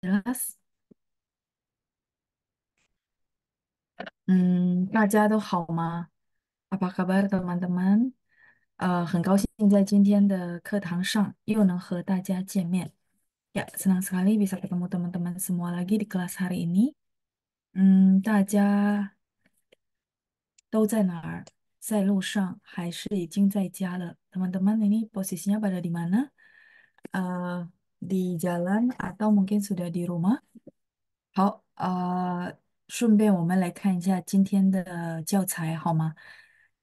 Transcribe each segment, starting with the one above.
jelas. 嗯，大家都好吗？Apa kabar teman-teman？呃，很高兴在今天的课堂上又能和大家见面。Ya, senang sekali bisa ketemu teman-teman semua lagi di kelas hari ini. 嗯，大家都在哪儿？在路上还是已经在家了？Teman-teman ini posisinya pada di mana? Eh, di jalan atau mungkin sudah di rumah? 好，呃，顺便我们来看一下今天的教材，好吗？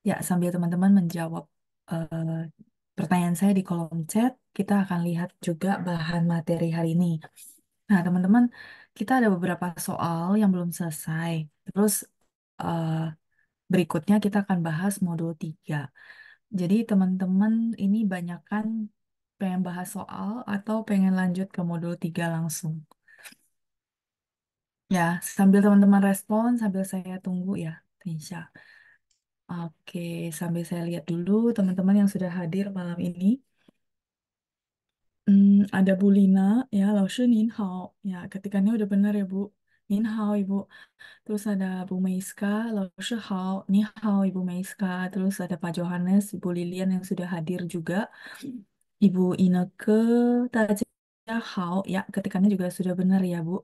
Ya, sambil teman-teman menjawab eh, pertanyaan saya di kolom chat, kita akan lihat juga bahan materi hari ini. Nah, teman-teman, kita ada beberapa soal yang belum selesai. Terus eh, berikutnya kita akan bahas modul 3. Jadi teman-teman ini banyakkan pengen bahas soal atau pengen lanjut ke modul 3 langsung. Ya, sambil teman-teman respon, sambil saya tunggu ya, Tinsya. Oke, sambil saya lihat dulu teman-teman yang sudah hadir malam ini. Hmm, ada Bu Lina, ya, Laoshi Nin Hao. Ya, ketikannya udah benar ya, Bu. Nin Hao, Ibu. Terus ada Bu Meiska, Laoshi Hao. Ni Hao, Ibu Meiska. Terus ada Pak Johannes, Ibu Lilian yang sudah hadir juga. Ibu Ineke, Taja Hao. Ya, ketikannya juga sudah benar ya, Bu.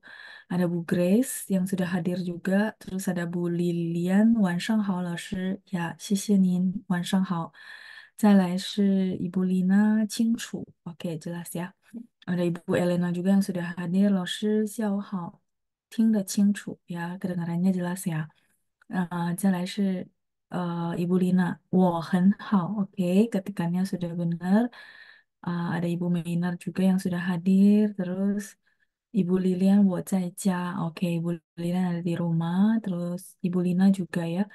Ada Bu Grace yang sudah hadir juga. Terus ada Bu Lilian, 晚上好，老师。Ya, 谢谢您，晚上好。再来是 Ibu Lina, 清楚。Oke, jelas ya. Ada Ibu Elena juga yang sudah hadir. 老师下午好，听得清楚 ya, kedengarannya jelas ya. 呃，再来是呃 Ibu Lina, 我很好，oke, ketikannya sudah benar. Uh, ada Ibu Mainar juga yang sudah hadir. Terus Ibu Lilian, 我在家，oke, Ibu Lilian ada di rumah. Terus Ibu Lina juga ya,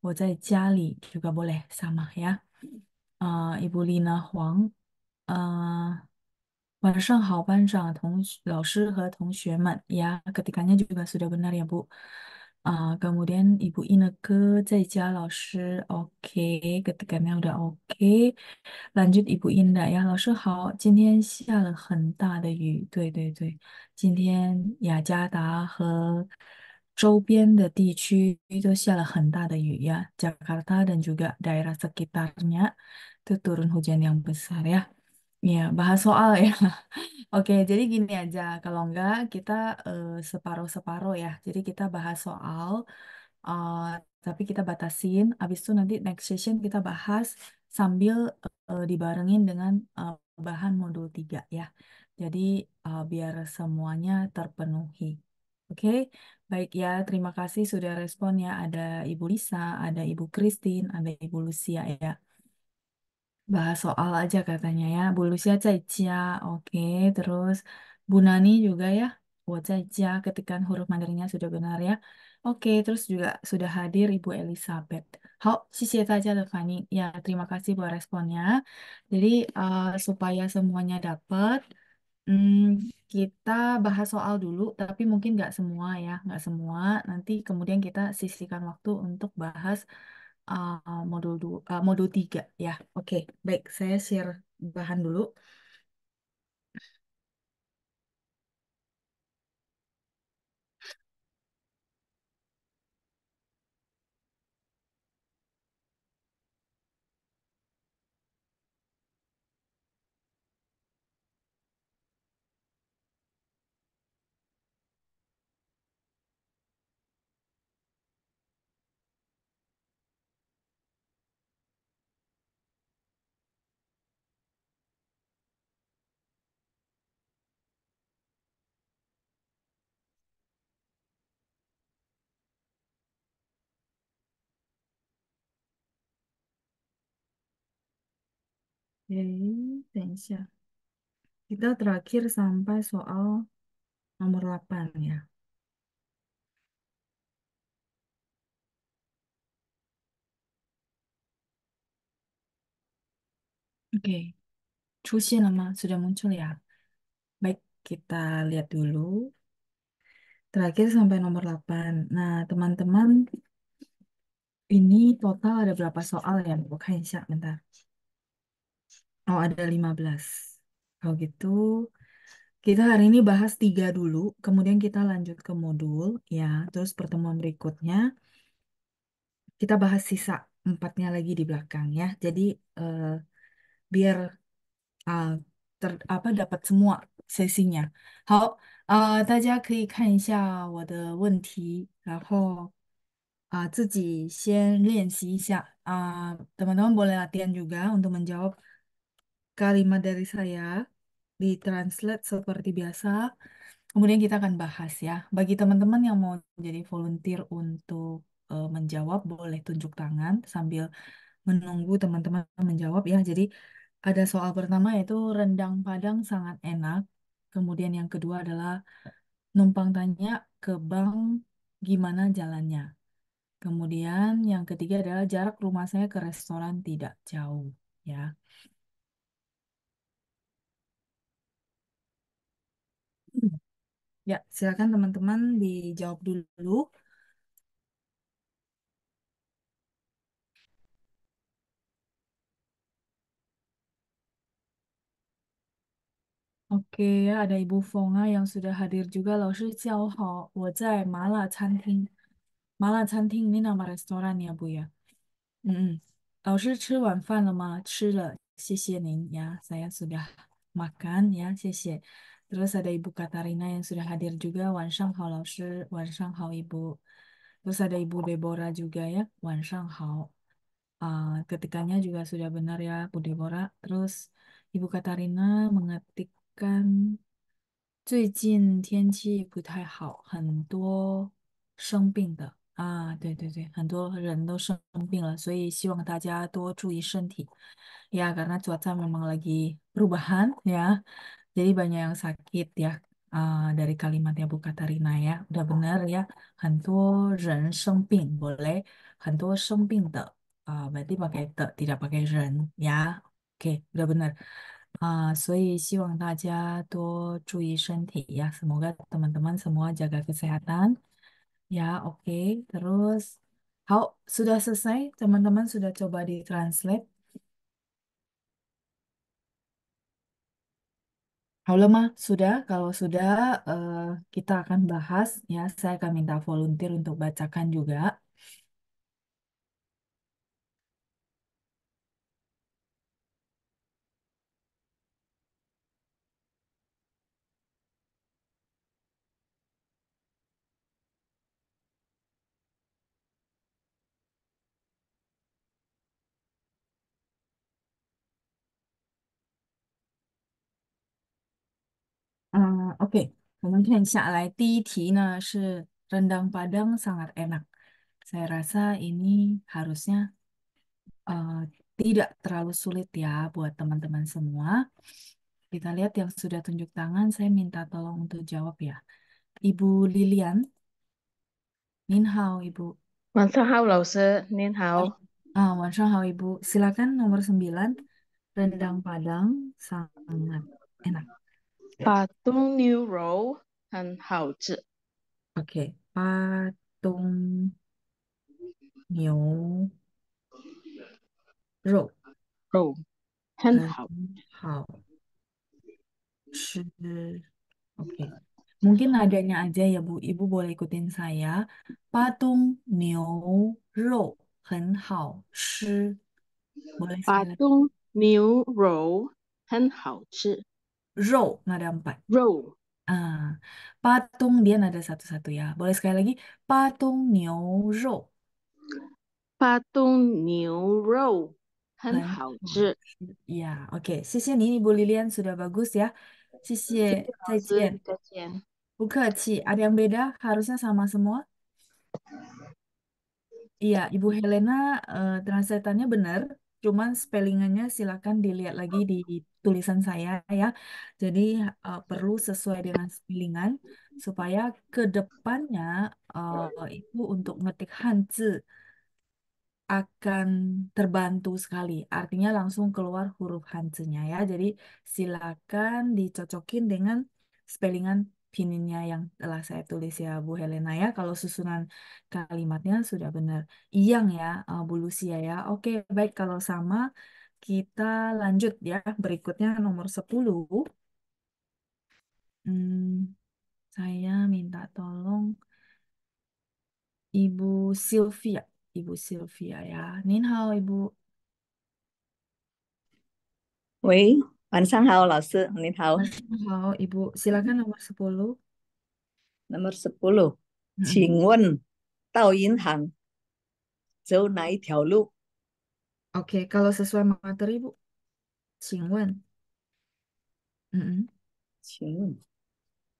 我在家里 juga boleh sama ya. Uh, Ibu Lina Huang, uh, 晚上好，班长、同学、老师和同学们呀，ketikannya juga sudah benar ya Bu. Ah, kemudian Ibu Ineke 在家老师，oke, ketikannya udah oke. Lanjut Ibu Indah ya, 老师好，今天下了很大的雨，对对对，今天雅加达和周边的地区都下了很大的雨呀，Jakarta dan juga daerah sekitarnya itu turun hujan yang besar ya. Ya, bahas soal ya. Oke, jadi gini aja. Kalau enggak, kita eh, separuh-separuh ya. Jadi kita bahas soal, eh, tapi kita batasin. Habis itu nanti next session kita bahas sambil eh, dibarengin dengan eh, bahan modul 3 ya. Jadi eh, biar semuanya terpenuhi. Oke, baik ya. Terima kasih sudah respon ya. Ada Ibu Lisa, ada Ibu Christine, ada Ibu Lucia ya Bahas soal aja katanya ya. Bulusia caijia. Oke, terus bu nani juga ya. bu caijia, ketikan huruf Mandarinnya sudah benar ya. Oke, terus juga sudah hadir Ibu Elizabeth. Hao, sisi saja Fani. Ya, terima kasih buat responnya. Jadi, uh, supaya semuanya dapat, Hmm, kita bahas soal dulu, tapi mungkin nggak semua ya, nggak semua. Nanti kemudian kita sisihkan waktu untuk bahas uh, modul dua, uh, modul tiga ya. Oke, baik. Saya share bahan dulu. Oke, Tensya. Kita terakhir sampai soal nomor 8 ya. Oke, okay. nama sudah muncul ya. Baik, kita lihat dulu. Terakhir sampai nomor 8. Nah, teman-teman, ini total ada berapa soal ya? Bukan, bentar. Oh, ada 15. Kalau gitu, Kita hari ini bahas tiga dulu, kemudian kita lanjut ke modul, ya. Terus pertemuan berikutnya kita bahas sisa empatnya lagi di belakang, ya. Jadi eh, biar ah, ter, apa dapat semua sesinya. 好，呃，大家可以看一下我的问题，然后啊、自己先练习一下啊、teman-teman boleh latihan juga untuk menjawab kalimat dari saya, ditranslate seperti biasa. Kemudian kita akan bahas ya. Bagi teman-teman yang mau jadi volunteer untuk eh, menjawab, boleh tunjuk tangan sambil menunggu teman-teman menjawab ya. Jadi ada soal pertama yaitu rendang Padang sangat enak. Kemudian yang kedua adalah numpang tanya ke bank gimana jalannya. Kemudian yang ketiga adalah jarak rumah saya ke restoran tidak jauh ya. Ya, silakan teman-teman dijawab dulu. Oke, ada Ibu Fonga yang sudah hadir juga. 老师叫好，我在麻辣餐厅。麻辣餐厅 ini nama restoran ya, Bu ya? Mm-mm. 老师吃晚饭了吗？吃了，谢谢您ya. Saya sudah makan ya, 谢谢. Terus ada Ibu Katarina yang sudah hadir juga. 晚上好，老师。晚上好, Ibu. Terus ada Ibu Deborah juga ya. 晚上好. Ah, ketikannya juga sudah benar ya, Bu Deborah. Terus Ibu Katarina mengetikkan 最近天气不太好，很多生病的啊，对对对，很多人都生病了，所以希望大家多注意身体。Ya, karena cuaca memang lagi perubahan ya, jadi banyak yang sakit ya. Ah, dari kalimatnya Bu Katarina ya, udah benar ya. 很多人生病 boleh 很多生病的 ah, berarti pakai de, tidak pakai 人 ya. Oke, udah benar. Ah, 所以希望大家多注意身体 ya. Semoga teman-teman semua jaga kesehatan. Ya, oke. Terus, 好，sudah selesai. Teman-teman sudah coba di-translate. Halo Ma, sudah, kalau sudah uh, kita akan bahas ya. Saya akan minta volunteer untuk bacakan juga. Hmm, oke, 我们看下来，第一题呢是 rendang Padang sangat enak. Saya rasa ini harusnya eh, tidak terlalu sulit ya buat teman-teman semua. Kita lihat yang sudah tunjuk tangan, saya minta tolong untuk jawab ya. Ibu Lilian, Nin hao Ibu. 晚上好，老师，您好。 Ah, 晚上好Ibu. Silakan nomor 9, rendang Padang sangat enak. 巴东牛肉很好吃，Oke, patung 牛肉肉很很好。好吃。Oke, mungkin nadanya aja ya Bu. Ibu boleh ikutin saya. Patung 牛肉很好吃. Boleh 巴 sekali lagi. 东牛肉很好吃，Ro nada empat. 肉 Ah, patung dia nada satu-satu ya. Boleh sekali lagi. Patung 牛肉巴东牛肉很很好好吃。 吃. Ya, oke. 谢谢你 Ibu Lilian sudah bagus ya. 谢谢，老师，再见。再见。 Bu Keci, ada yang beda? Harusnya sama semua? Iya, Ibu Helena eh, translatannya benar, cuman spellingannya silakan dilihat lagi di tulisan saya ya. Jadi eh, perlu sesuai dengan spellingan supaya ke depannya eh, itu untuk ngetik Hanzi akan terbantu sekali. Artinya langsung keluar huruf Hanzinya ya. Jadi silakan dicocokin dengan spellingan pininnya yang telah saya tulis ya Bu Helena ya. Kalau susunan kalimatnya sudah benar. Iyang ya eh, Bu Lucia ya. Oke, baik kalau sama kita lanjut ya. Berikutnya nomor 10. Hmm, saya minta tolong Ibu Sylvia. Ibu Sylvia ya. Nin hao, Ibu. 喂，晚上好，老师，您好。 Hao, Ibu. Silakan nomor 10. Nomor 10， Mm-mm. 请问到银行走哪一条路？ Oke, kalau sesuai materi, Bu. 请问. Mm-mm. 请问，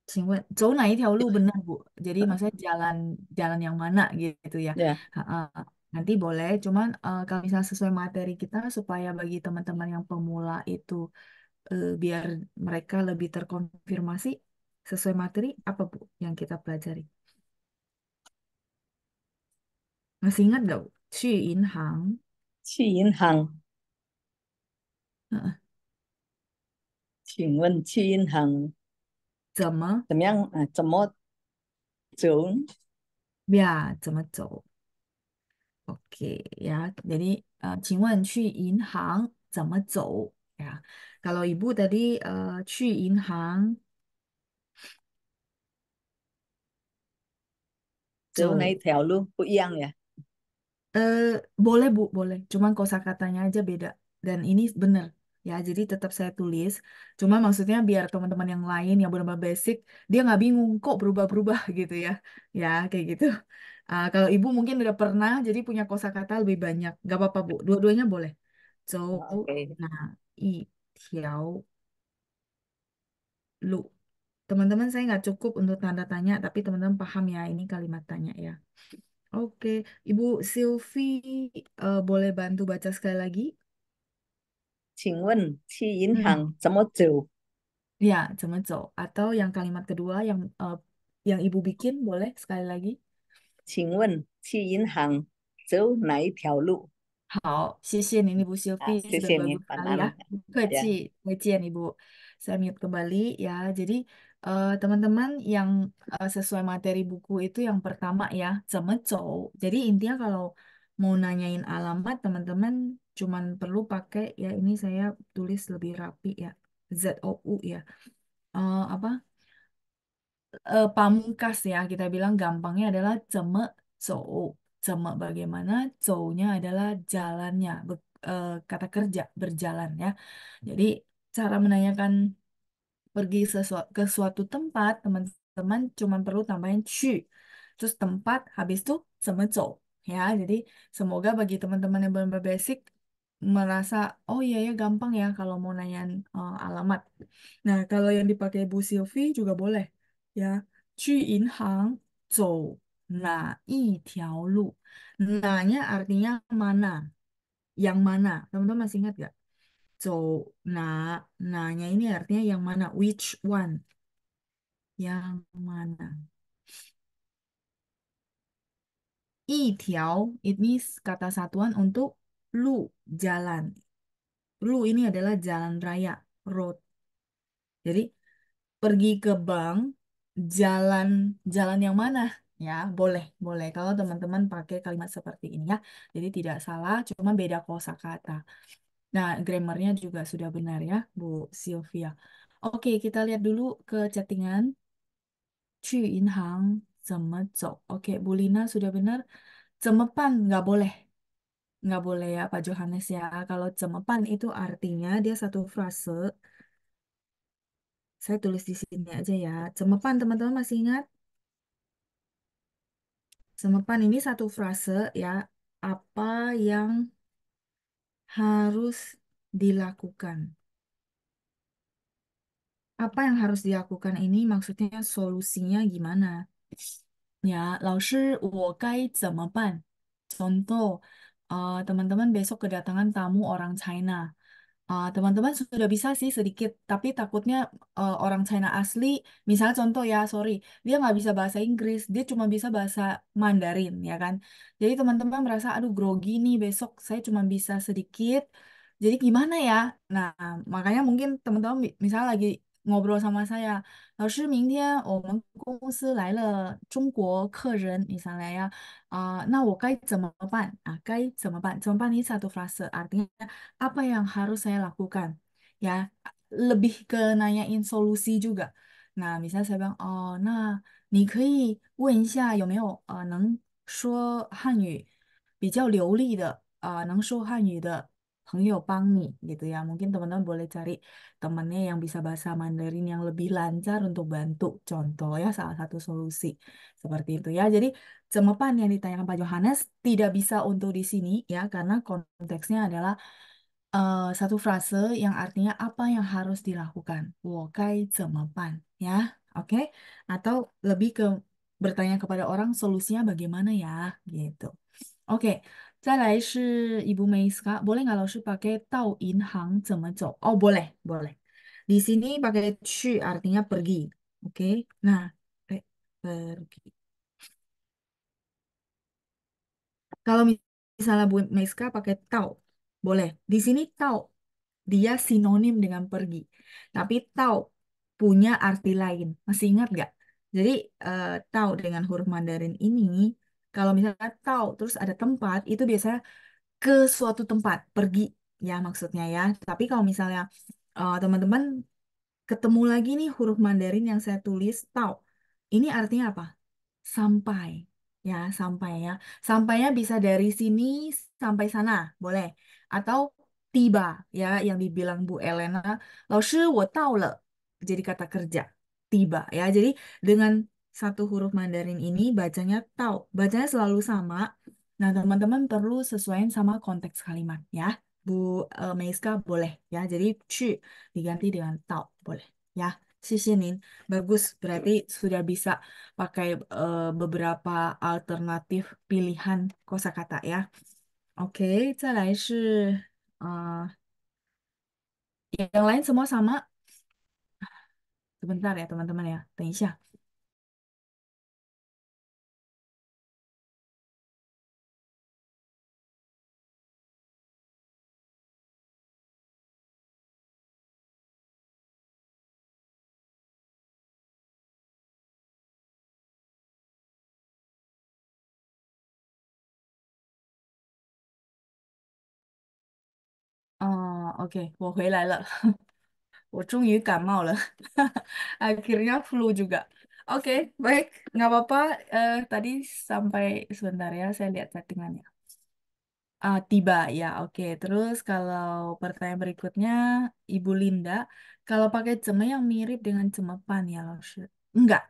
请问走哪一条路 benar Bu? Jadi maksudnya jalan jalan yang mana gitu ya. ya, Ha-ha. Nanti boleh, cuman eh, kalau misalnya sesuai materi kita supaya bagi teman-teman yang pemula itu eh, biar mereka lebih terkonfirmasi sesuai materi apa Bu yang kita pelajari? Masih ingat nggak Bu? 去银行，去银行。 Heeh. 请问去银行怎么怎么样啊？怎么走？ ya 怎么走？Oke ya, jadi eh, 请问去银行怎么走 ya? Kalau Ibu tadi eh, 去银行走哪一走。条路不一样呀？ Eh, boleh Bu, boleh. Cuman kosakatanya aja beda. Dan ini bener ya. Jadi tetap saya tulis. Cuma maksudnya biar teman-teman yang lain yang benar-benar basic, dia nggak bingung kok berubah-berubah gitu ya. Ya kayak gitu. Ah, kalau Ibu mungkin udah pernah, jadi punya kosakata lebih banyak. Gak apa-apa Bu. Dua-duanya boleh. So, Oke. nah, i tiao lu. Teman-teman saya nggak cukup untuk tanda tanya, tapi teman-teman paham ya ini kalimat tanya ya. Oke, Ibu Silvi eh, boleh bantu baca sekali lagi? 请问去银 Hmm. 行怎么走？ Ya, 怎么走? Atau yang kalimat kedua yang eh, yang Ibu bikin boleh sekali lagi? 请问去银行走哪一条路？ 好，谢谢您Ibu 啊， Silvi 谢 sudah 谢你， bagus 晚 sekali ya. 安。 Kecil, kecil Ibu. Saya mute kembali ya. Jadi eh, teman-teman yang eh, sesuai materi buku itu yang pertama ya, 怎么走. Jadi intinya kalau mau nanyain alamat teman-teman cuman perlu pakai ya ini saya tulis lebih rapi ya. ZOU ya. Eh, apa? eh, pamungkas ya kita bilang gampangnya adalah 怎 sama bagaimana zounya adalah jalannya, ber, uh, eh, kata kerja berjalan ya. Jadi cara menanyakan pergi sesuatu, ke suatu tempat, teman-teman cuma perlu tambahin chu. Terus tempat habis itu sama zou ya. Jadi semoga bagi teman-teman yang belum berbasic merasa oh iya ya gampang ya kalau mau nanyain uh, alamat. Nah, kalau yang dipakai Bu Silvi juga boleh ya. Chu inhang zou 哪一条路 nah-nya artinya mana yang mana teman-teman masih ingat gak 走 nah nah-nya ini artinya yang mana which one yang mana 一条 ini kata satuan untuk lu jalan lu ini adalah jalan raya road jadi pergi ke bank jalan jalan yang mana ya boleh boleh. Kalau teman-teman pakai kalimat seperti ini ya jadi tidak salah cuma beda kosakata. Nah grammarnya juga sudah benar ya Bu Sylvia. Oke kita lihat dulu ke chattingan. Chu Inhang oke Bu Lina sudah benar. Cemepan nggak boleh. Nggak boleh ya Pak Johannes ya. Kalau cemepan itu artinya dia satu frase. Saya tulis di sini aja ya. Cemepan teman-teman masih ingat? 怎么办 ini satu frase ya apa yang harus dilakukan apa yang harus dilakukan ini maksudnya solusinya gimana ya 老师我该怎么办 contoh eh, teman-teman besok kedatangan tamu orang China Ah, teman-teman sudah bisa sih sedikit, tapi takutnya eh, orang China asli, misalnya contoh ya, sorry, dia nggak bisa bahasa Inggris, dia cuma bisa bahasa Mandarin, ya kan? Jadi teman-teman merasa, aduh grogi nih besok, saya cuma bisa sedikit, jadi gimana ya? Nah, makanya mungkin teman-teman mi- misalnya lagi ngobrol sama saya, 老师，明天我们公司来了中国客人，misalnya ya, ah, nah, 我该怎么办啊？该怎么办？怎么办 ini satu frase, artinya apa yang harus saya lakukan? Ya, lebih ke nanyain solusi juga. Nah, misalnya saya bilang, oh, nah, 你可以问一下有没有呃能说汉语比较流利的啊、呃能说汉语的朋友帮你gitu ya. Mungkin teman-teman boleh cari temannya yang bisa bahasa Mandarin yang lebih lancar untuk bantu. Contoh ya salah satu solusi seperti itu ya. Jadi cemepan yang ditanyakan Pak Johannes tidak bisa untuk di sini ya karena konteksnya adalah eh, satu frase yang artinya apa yang harus dilakukan. 我该怎么办 ya. Oke? Atau lebih ke bertanya kepada orang solusinya bagaimana ya gitu. Oke, 再来是 Ibu Meiska, boleh nggak 老师 pakai 到银行怎么走? Oh boleh, boleh. Di sini pakai 去 artinya pergi. Oke, nah, eh, pergi. Kalau misalnya Bu Meiska pakai tau, boleh. Di sini tau, dia sinonim dengan pergi. Tapi tau punya arti lain. Masih ingat nggak? Jadi eh, tau dengan huruf Mandarin ini, kalau misalnya tahu terus ada tempat, itu biasanya ke suatu tempat pergi ya maksudnya ya. Tapi kalau misalnya eh, teman-teman ketemu lagi nih huruf Mandarin yang saya tulis tahu, ini artinya apa? Sampai ya sampai ya. Sampainya bisa dari sini sampai sana boleh atau tiba ya yang dibilang Bu Elena, Lalu shi wo. Jadi kata kerja tiba ya. Jadi dengan satu huruf Mandarin ini bacanya tau, bacanya selalu sama. Nah, teman-teman perlu sesuaikan sama konteks kalimat ya. Bu eh, Meiska boleh ya. Jadi 去 diganti dengan tau boleh ya. 谢谢您. Bagus, berarti sudah bisa pakai eh, beberapa alternatif pilihan kosakata ya. Oke, 再来是 eh, yang lain semua sama. Sebentar ya teman-teman ya, 等一下。 哦，OK，我回来了，我终于感冒了，akhirnya flu juga. Oke, baik, nggak apa-apa. Eh, tadi sampai sebentar ya, saya lihat settingannya. Ah, tiba ya, oke. Terus kalau pertanyaan berikutnya, Ibu Linda, kalau pakai yang mirip dengan cemepan ya, Laushe? Enggak,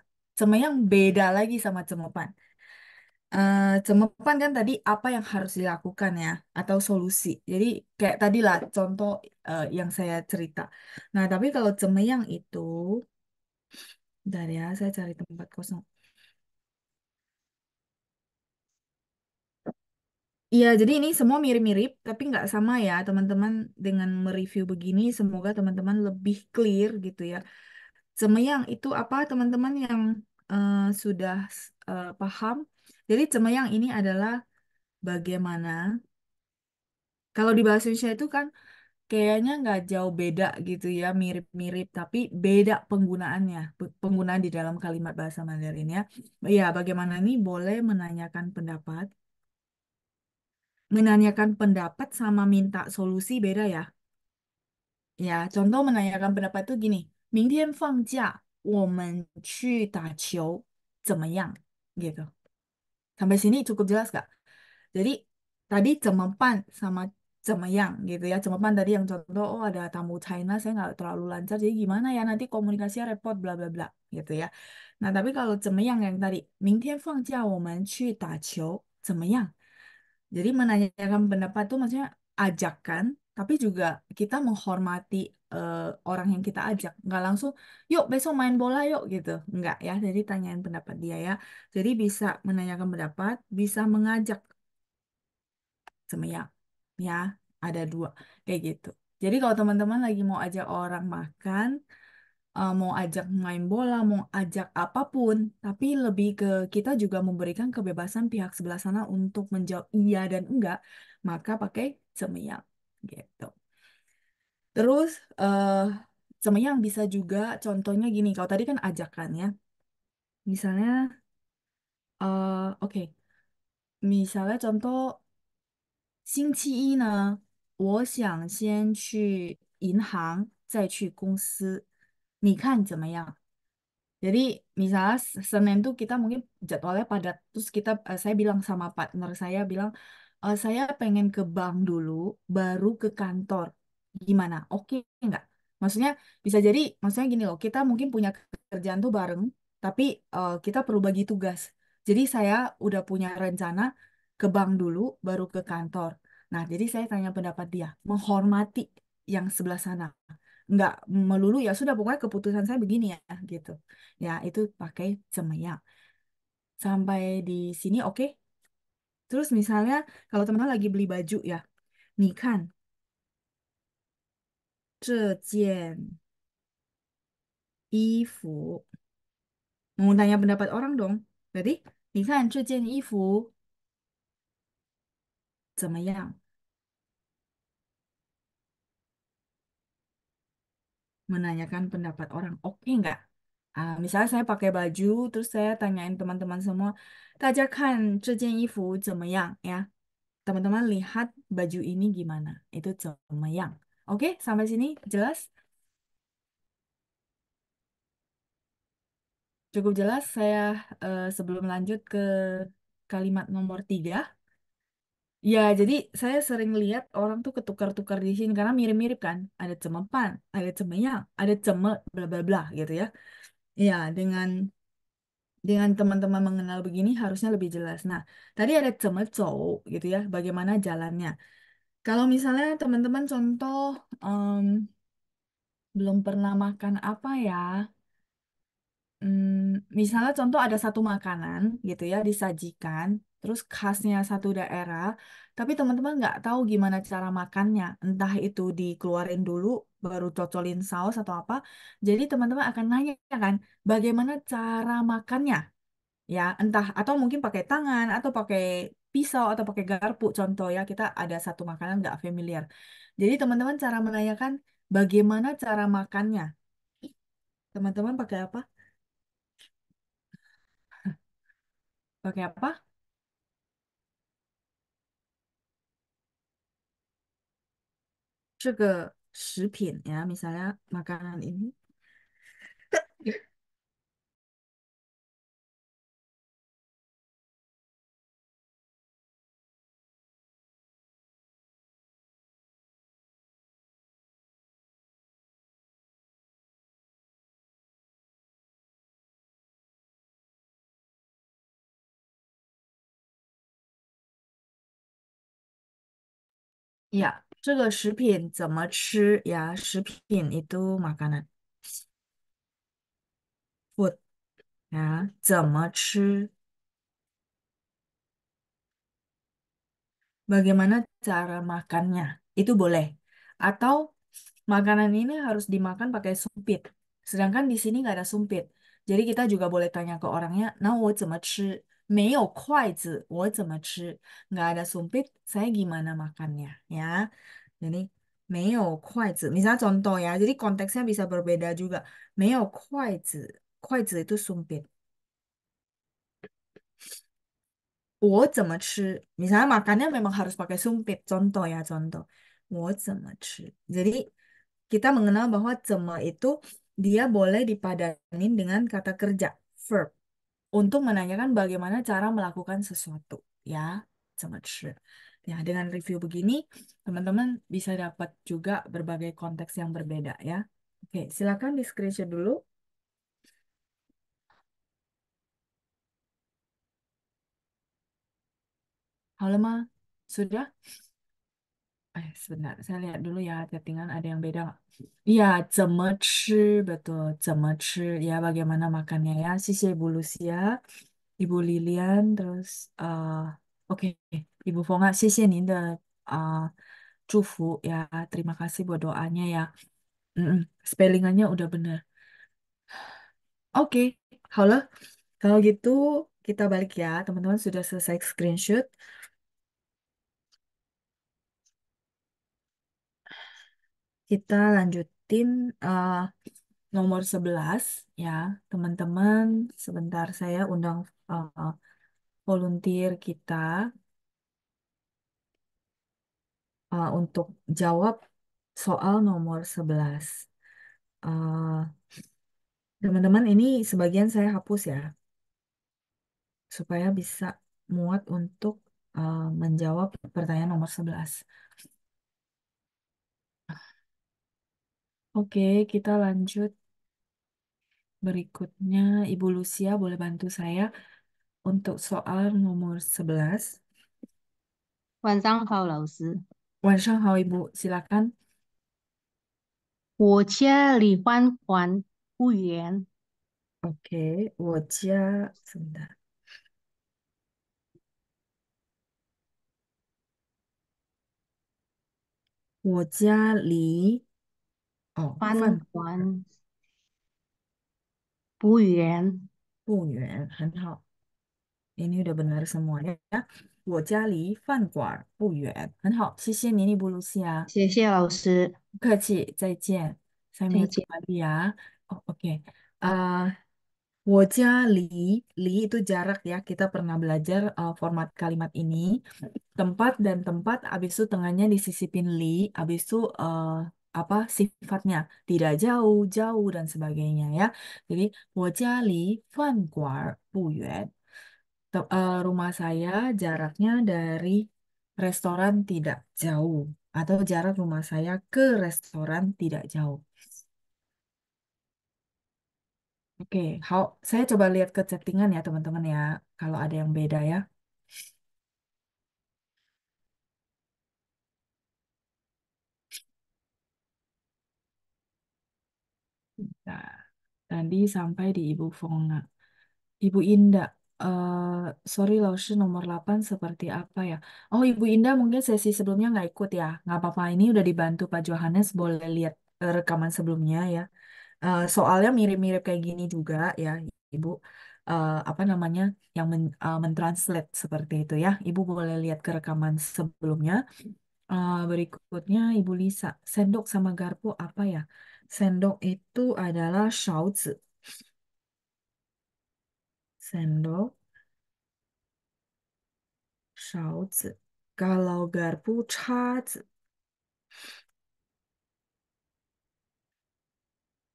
yang beda lagi sama cemepan. Eh, cemepan kan tadi apa yang harus dilakukan ya atau solusi. Jadi kayak tadi lah contoh eh, yang saya cerita. Nah, tapi kalau cemeyang itu Bentar ya, saya cari tempat kosong. Iya, jadi ini semua mirip-mirip, tapi nggak sama ya, teman-teman. Dengan mereview begini, semoga teman-teman lebih clear gitu ya. Cemeyang itu apa, teman-teman yang eh, sudah eh, paham? Jadi cemeyang ini adalah bagaimana kalau di bahasa Indonesia itu kan kayaknya nggak jauh beda gitu ya, mirip-mirip, tapi beda penggunaannya, pe- penggunaan di dalam kalimat bahasa Mandarin ya. Ya, bagaimana ini boleh menanyakan pendapat. Menanyakan pendapat sama minta solusi beda ya. Ya, contoh menanyakan pendapat itu gini, 明天放假，我们去打球，怎么样？Gitu. Sampai sini cukup jelas gak? Jadi tadi cemepan sama cemeyang gitu ya. Cemepan tadi yang contoh, oh ada tamu China, saya nggak terlalu lancar, jadi gimana ya nanti komunikasinya repot bla bla bla gitu ya. Nah tapi kalau cemeyang yang tadi, 明天放假我们去打球，怎么样？Jadi menanyakan pendapat itu maksudnya ajakan, tapi juga kita menghormati eh, orang yang kita ajak. Nggak langsung, yuk besok main bola yuk gitu. Nggak ya, jadi tanyain pendapat dia ya. Jadi bisa menanyakan pendapat, bisa mengajak semeyang. Ya, ada dua kayak gitu. Jadi kalau teman-teman lagi mau ajak orang makan, eh, mau ajak main bola, mau ajak apa pun, tapi lebih ke kita juga memberikan kebebasan pihak sebelah sana untuk menjawab iya dan enggak, maka pakai semeyang gitu. Terus eh semeyang bisa juga contohnya gini, kalau tadi kan ajakan ya. Misalnya eh oke, Misalnya contoh 星期一呢，我想先去银行，再去公司，你看怎么样？ Jadi misalnya S- Senin tuh kita mungkin jadwalnya padat. Terus kita eh, saya bilang sama partner saya bilang "Eh, saya pengen ke bank dulu baru ke kantor. Gimana? Oke nggak? Maksudnya bisa jadi maksudnya gini loh, kita mungkin punya kerjaan tuh bareng, tapi eh, kita perlu bagi tugas. Jadi saya udah punya rencana ke bank dulu baru ke kantor. Nah, jadi saya tanya pendapat dia, menghormati yang sebelah sana nggak melulu ya sudah pokoknya keputusan saya begini ya gitu ya itu pakai semeyang sampai di sini oke terus misalnya kalau teman-teman lagi beli baju ya nih kan 这件衣服 mau tanya pendapat orang dong berarti 你看这件衣服怎么样 menanyakan pendapat orang. Oke nggak? Ah, misalnya saya pakai baju, terus saya tanyain teman-teman semua, 大家看这件衣服怎么样 ya? Teman-teman lihat baju ini gimana? Itu 怎么样? Oke, sampai sini jelas? Cukup jelas saya eh, sebelum lanjut ke kalimat nomor tiga. Ya, jadi saya sering lihat orang tuh ketukar-tukar di sini karena mirip-mirip kan. Ada cemepan, ada cemeyang, ada ceme bla bla bla gitu ya. Ya, dengan dengan teman-teman mengenal begini harusnya lebih jelas. Nah, tadi ada cemecou gitu ya, bagaimana jalannya. Kalau misalnya teman-teman contoh em, belum pernah makan apa ya, Hmm, misalnya contoh ada satu makanan gitu ya disajikan, terus khasnya satu daerah, tapi teman-teman nggak tahu gimana cara makannya, entah itu dikeluarin dulu baru cocolin saus atau apa. Jadi teman-teman akan nanya kan, bagaimana cara makannya? ya entah atau mungkin pakai tangan atau pakai pisau atau pakai garpu. Contoh ya kita ada satu makanan nggak familiar. Jadi teman-teman cara menanyakan bagaimana cara makannya? Teman-teman pakai apa? Pakai apa 这个食品呀，没啥呀，那干干的。呀。这个食品怎么吃 ya 食品 itu makanan food ya 怎么吃 bagaimana cara makannya itu boleh atau makanan ini harus dimakan pakai sumpit sedangkan di sini nggak ada sumpit jadi kita juga boleh tanya ke orangnya nah 我怎么吃 没有筷子我怎么吃 nggak ada sumpit saya gimana makannya ya jadi 没有筷子 misalnya contoh ya jadi konteksnya bisa berbeda juga 没有筷子筷子 itu sumpit 我怎么吃？misalnya makannya memang harus pakai sumpit. Contoh ya, contoh. 我怎么吃? Jadi kita mengenal bahwa 怎么 itu dia boleh dipadanin dengan kata kerja verb untuk menanyakan bagaimana cara melakukan sesuatu ya semacam. Ya, dengan review begini teman-teman bisa dapat juga berbagai konteks yang berbeda ya. Oke, silakan di screenshot dulu. Halo Ma, sudah? Eh, sebentar, saya lihat dulu ya chattingan ada yang beda nggak? Iya, cemeci, betul, cemeci. Ya, bagaimana makannya ya. Sisi ibu Lucia, Ibu Lilian, terus, uh, oke, Ibu Fonga, sisi nih de, uh, eh, cufu ya. Terima kasih buat doanya ya. Mm-mm, spellingannya udah benar, Oke, halo. Kalau gitu, kita balik ya. Teman-teman sudah selesai screenshot. Kita lanjutin eh, nomor 11 ya, teman-teman. Sebentar saya undang eh, volunteer kita eh, untuk jawab soal nomor 11. Eh, Teman-teman, ini sebagian saya hapus ya, supaya bisa muat untuk uh, menjawab pertanyaan nomor 11. Oke, kita lanjut. Berikutnya, Ibu Lucia boleh bantu saya untuk soal nomor 11. 晚上好，老师。 Wanshang Ibu, silakan. 我家离饭馆不远， Oke, 我家 sebentar. 我家离 哦饭饭馆不远。不远，很好。Ini udah benar semua ya. 我家离饭馆不远，很好，谢谢您，Ibu Lucia。谢谢老师，不客气，再见。Saya 再 mute 见。 kembali ya. Oh, oke. Eh, 我家离离itu jarak ya. Kita pernah belajar eh, format kalimat ini. Tempat dan tempat, habis itu tengahnya disisipin li, habis itu eh, apa sifatnya tidak jauh, jauh dan sebagainya ya. Jadi 我家离饭馆不远。Te- eh, rumah saya jaraknya dari restoran tidak jauh atau jarak rumah saya ke restoran tidak jauh. Oke, how, saya coba lihat ke chattingan ya teman-teman ya, kalau ada yang beda ya. Tadi sampai di Ibu Fona. Ibu Indah, eh sorry Laushe nomor 8 seperti apa ya? Oh Ibu Indah mungkin sesi sebelumnya nggak ikut ya, nggak apa-apa. Ini udah dibantu Pak Johannes, boleh lihat eh, rekaman sebelumnya ya. Eh, soalnya mirip-mirip kayak gini juga ya, Ibu. Eh, apa namanya yang men, eh, mentranslate seperti itu ya. Ibu boleh lihat ke rekaman sebelumnya. Eh, berikutnya Ibu Lisa, sendok sama garpu apa ya? Sendok itu adalah shaozi. Sendok. Shaozi. Kalau garpu, chazi.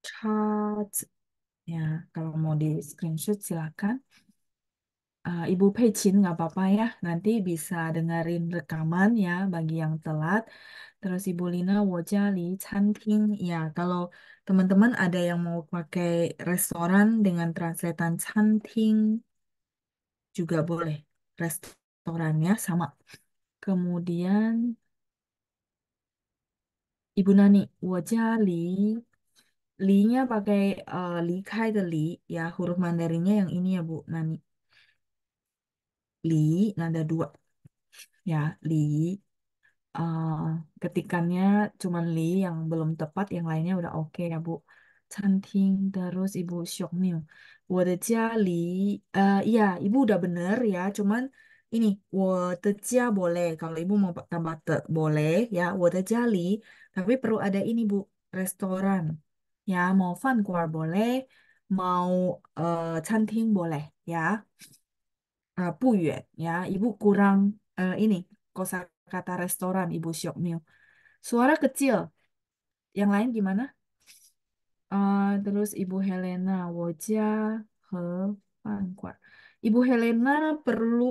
Chazi. Ya, kalau mau di screenshot silakan. Uh, Ibu Pecin, nggak apa-apa ya. Nanti bisa dengerin rekaman ya bagi yang telat. Terus Ibu Lina Wojali Chanting, Ya, kalau teman-teman ada yang mau pakai restoran dengan translatean Chanting juga boleh. Restorannya sama. Kemudian Ibu Nani, Wojali. Li-nya pakai uh, li kai de li. Ya, huruf Mandarinnya yang ini ya, Bu Nani li nada dua. Ya li. Uh, ketikannya cuman li yang belum tepat yang lainnya udah oke ya bu. Canting terus ibu syoknyu wadaja li. Uh, iya ibu udah bener ya cuman ini wadaja boleh. Kalau ibu mau tambah te boleh ya wadaja li. Tapi perlu ada ini bu restoran. Ya mau fun keluar boleh mau uh, canting boleh ya uh, Puyue ya Ibu kurang uh, ini kosakata restoran Ibu Syokmil suara kecil yang lain gimana uh, terus Ibu Helena Wojia he Pankwar Ibu Helena perlu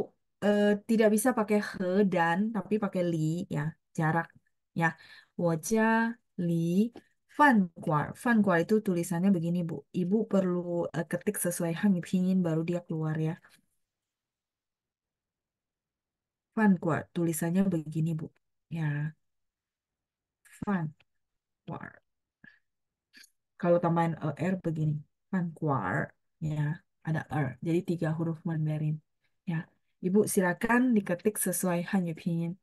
uh, tidak bisa pakai he dan tapi pakai li ya jarak ya Wojia li Fanguar. Fanguar itu tulisannya begini, Bu. Ibu perlu uh, ketik sesuai Hangi Pinyin baru dia keluar ya. Fan Guard tulisannya begini Bu. Ya, Fan Guard. Kalau tambahin er begini, Fan Guard. Ya, ada er. Jadi tiga huruf Mandarin. Ya, Ibu silakan diketik sesuai Hanyu Pinyin.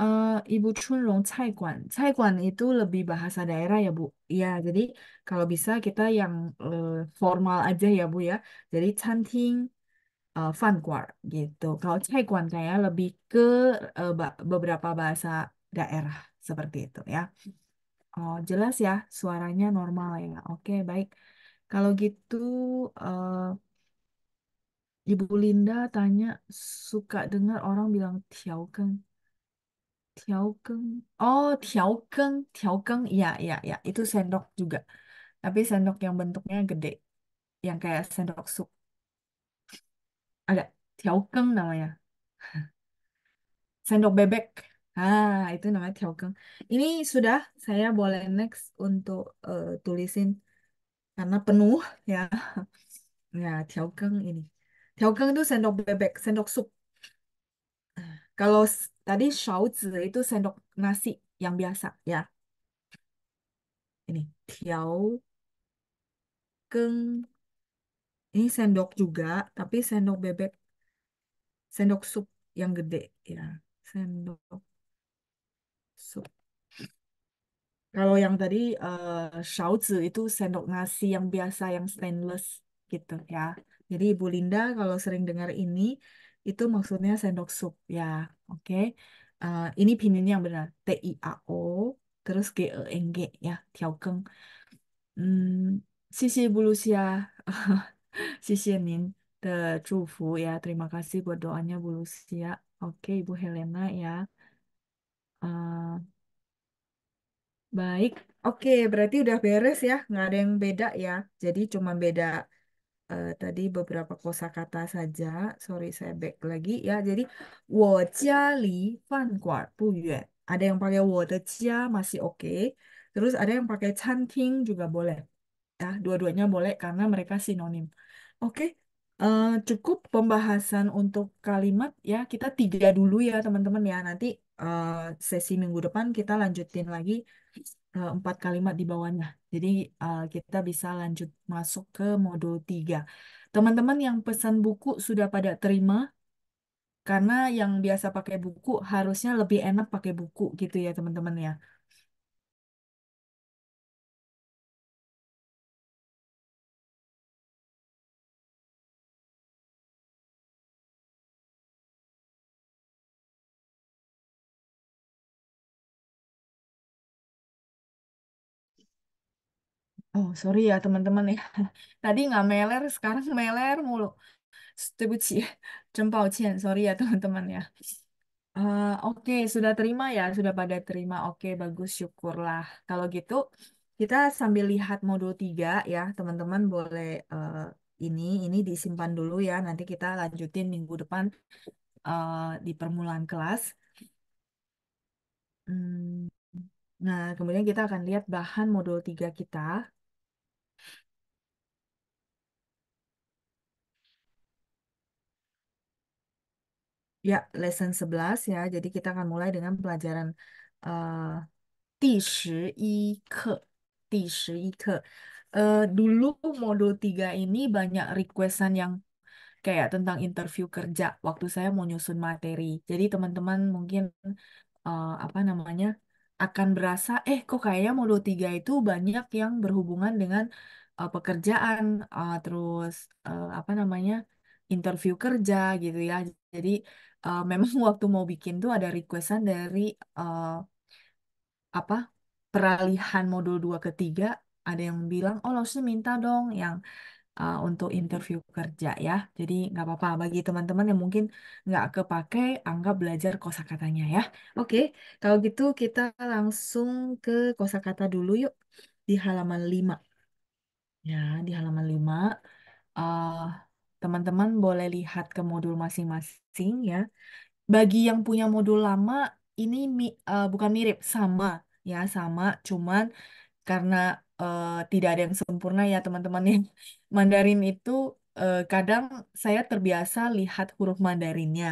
Eh, Ibu Chunrong Cai Guan. Cai Guan itu lebih bahasa daerah ya Bu. Iya, jadi kalau bisa kita yang eh, formal aja ya Bu ya. Jadi canting uh, Fanguar gitu. Kalau Caiguan kayak lebih ke uh, beberapa bahasa daerah seperti itu ya. Oh, jelas ya, suaranya normal ya. Oke, baik. Kalau gitu, uh, Ibu Linda tanya, suka dengar orang bilang tiaukeng. Tiaukeng. Oh, tiaukeng. Tiaukeng, iya, iya, iya. Itu sendok juga. Tapi sendok yang bentuknya gede. yang kayak sendok sup. Ada tiaokeng namanya. Sendok bebek. Ah, itu namanya tiaokeng. Ini sudah, saya boleh next untuk eh, tulisin karena penuh ya. Ya, tiaokeng ini. Tiaokeng itu sendok bebek, sendok sup. Kalau tadi shaozi itu sendok nasi yang biasa ya. Ini tiaokeng. Ini sendok juga, tapi sendok bebek, sendok sup yang gede ya. Sendok sup. Kalau yang tadi eh shaozi itu sendok nasi yang biasa yang stainless gitu ya. Jadi Ibu Linda kalau sering dengar ini itu maksudnya sendok sup ya. Oke. Eh, ini pinyin yang benar. T I A O terus G E N G ya. Tiaokeng. Hmm, 谢谢布鲁西亚， 谢谢您的祝福ya. Terima kasih buat doanya Bu Lucia. Oke, Ibu Helena ya. Eh, baik, oke, berarti udah beres ya, nggak ada yang beda ya. Jadi cuma beda eh, tadi beberapa kosakata saja. Sorry, saya back lagi ya. Jadi 我家离饭馆不远. Ada yang pakai 我的家 masih oke. Terus ada yang pakai 餐厅 juga boleh. Ya, dua-duanya boleh karena mereka sinonim. Oke, eh, cukup pembahasan untuk kalimat ya. Kita tiga dulu ya teman-teman ya. Nanti eh, sesi minggu depan kita lanjutin lagi eh, empat kalimat di bawahnya. Jadi eh, kita bisa lanjut masuk ke modul tiga. Teman-teman yang pesan buku sudah pada terima karena yang biasa pakai buku harusnya lebih enak pakai buku gitu ya teman-teman ya. Oh, sorry ya teman-teman ya. Tadi nggak meler, sekarang meler mulu. 对不起，真抱歉，sorry ya teman-teman ya. Ah, oke, sudah terima ya, sudah pada terima. Oke, bagus, syukurlah. Kalau gitu, kita sambil lihat modul 3 ya, teman-teman boleh eh, ini ini disimpan dulu ya. Nanti kita lanjutin minggu depan eh, di permulaan kelas. Hmm, Nah, kemudian kita akan lihat bahan modul 3 kita. Ya, lesson 11 ya. Jadi kita akan mulai dengan pelajaran eh di 11 ke Di 11 ke Eh dulu modul 3 ini banyak requestan yang kayak tentang interview kerja waktu saya mau nyusun materi. Jadi teman-teman mungkin uh, apa namanya akan berasa eh kok kayaknya modul 3 itu banyak yang berhubungan dengan uh, pekerjaan uh, terus uh, apa namanya interview kerja gitu ya. Jadi eh, memang waktu mau bikin tuh ada requestan dari eh, apa peralihan modul 2 ke 3 ada yang bilang oh Lausnya minta dong yang uh, untuk interview kerja ya. Jadi nggak apa-apa. Bagi teman-teman yang mungkin nggak kepake anggap belajar kosakatanya ya. Oke kalau gitu kita langsung ke kosakata dulu yuk. Di halaman 5 ya di halaman 5 uh, teman-teman boleh lihat ke modul masing-masing ya bagi yang punya modul lama ini uh, bukan mirip sama ya sama cuman karena uh, tidak ada yang sempurna ya teman-teman ya Mandarin itu uh, kadang saya terbiasa lihat huruf Mandarinnya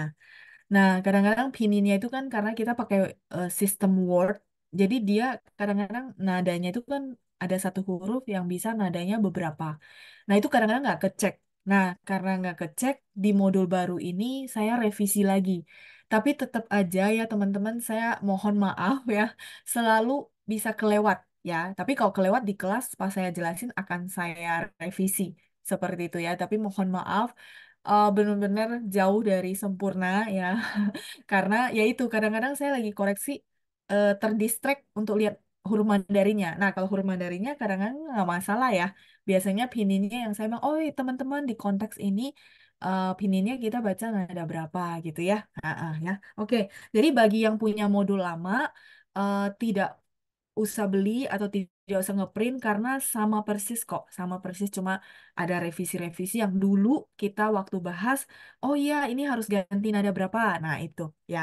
Nah, kadang-kadang pininnya itu kan karena kita pakai eh, sistem Word, jadi dia kadang-kadang nadanya itu kan ada satu huruf yang bisa nadanya beberapa. Nah, itu kadang-kadang nggak kecek. Nah, karena nggak kecek, di modul baru ini saya revisi lagi. Tapi tetap aja ya teman-teman, saya mohon maaf ya, selalu bisa kelewat ya. Tapi kalau kelewat di kelas, pas saya jelasin akan saya revisi. Seperti itu ya, tapi mohon maaf uh, benar-benar jauh dari sempurna ya. Karena ya itu kadang-kadang saya lagi koreksi uh, terdistract untuk lihat huruf Mandarinnya. Nah, kalau huruf Mandarinnya kadang-kadang nggak masalah ya. Biasanya pininnya yang saya bilang, oh iya, teman-teman di konteks ini uh, pininnya kita baca ada berapa gitu ya. Ah, ah, ya. Oke, jadi bagi yang punya modul lama uh, tidak usah beli atau tidak usah ngeprint karena sama persis kok, sama persis cuma ada revisi-revisi yang dulu kita waktu bahas, oh iya ini harus ganti nada berapa. Nah, itu ya.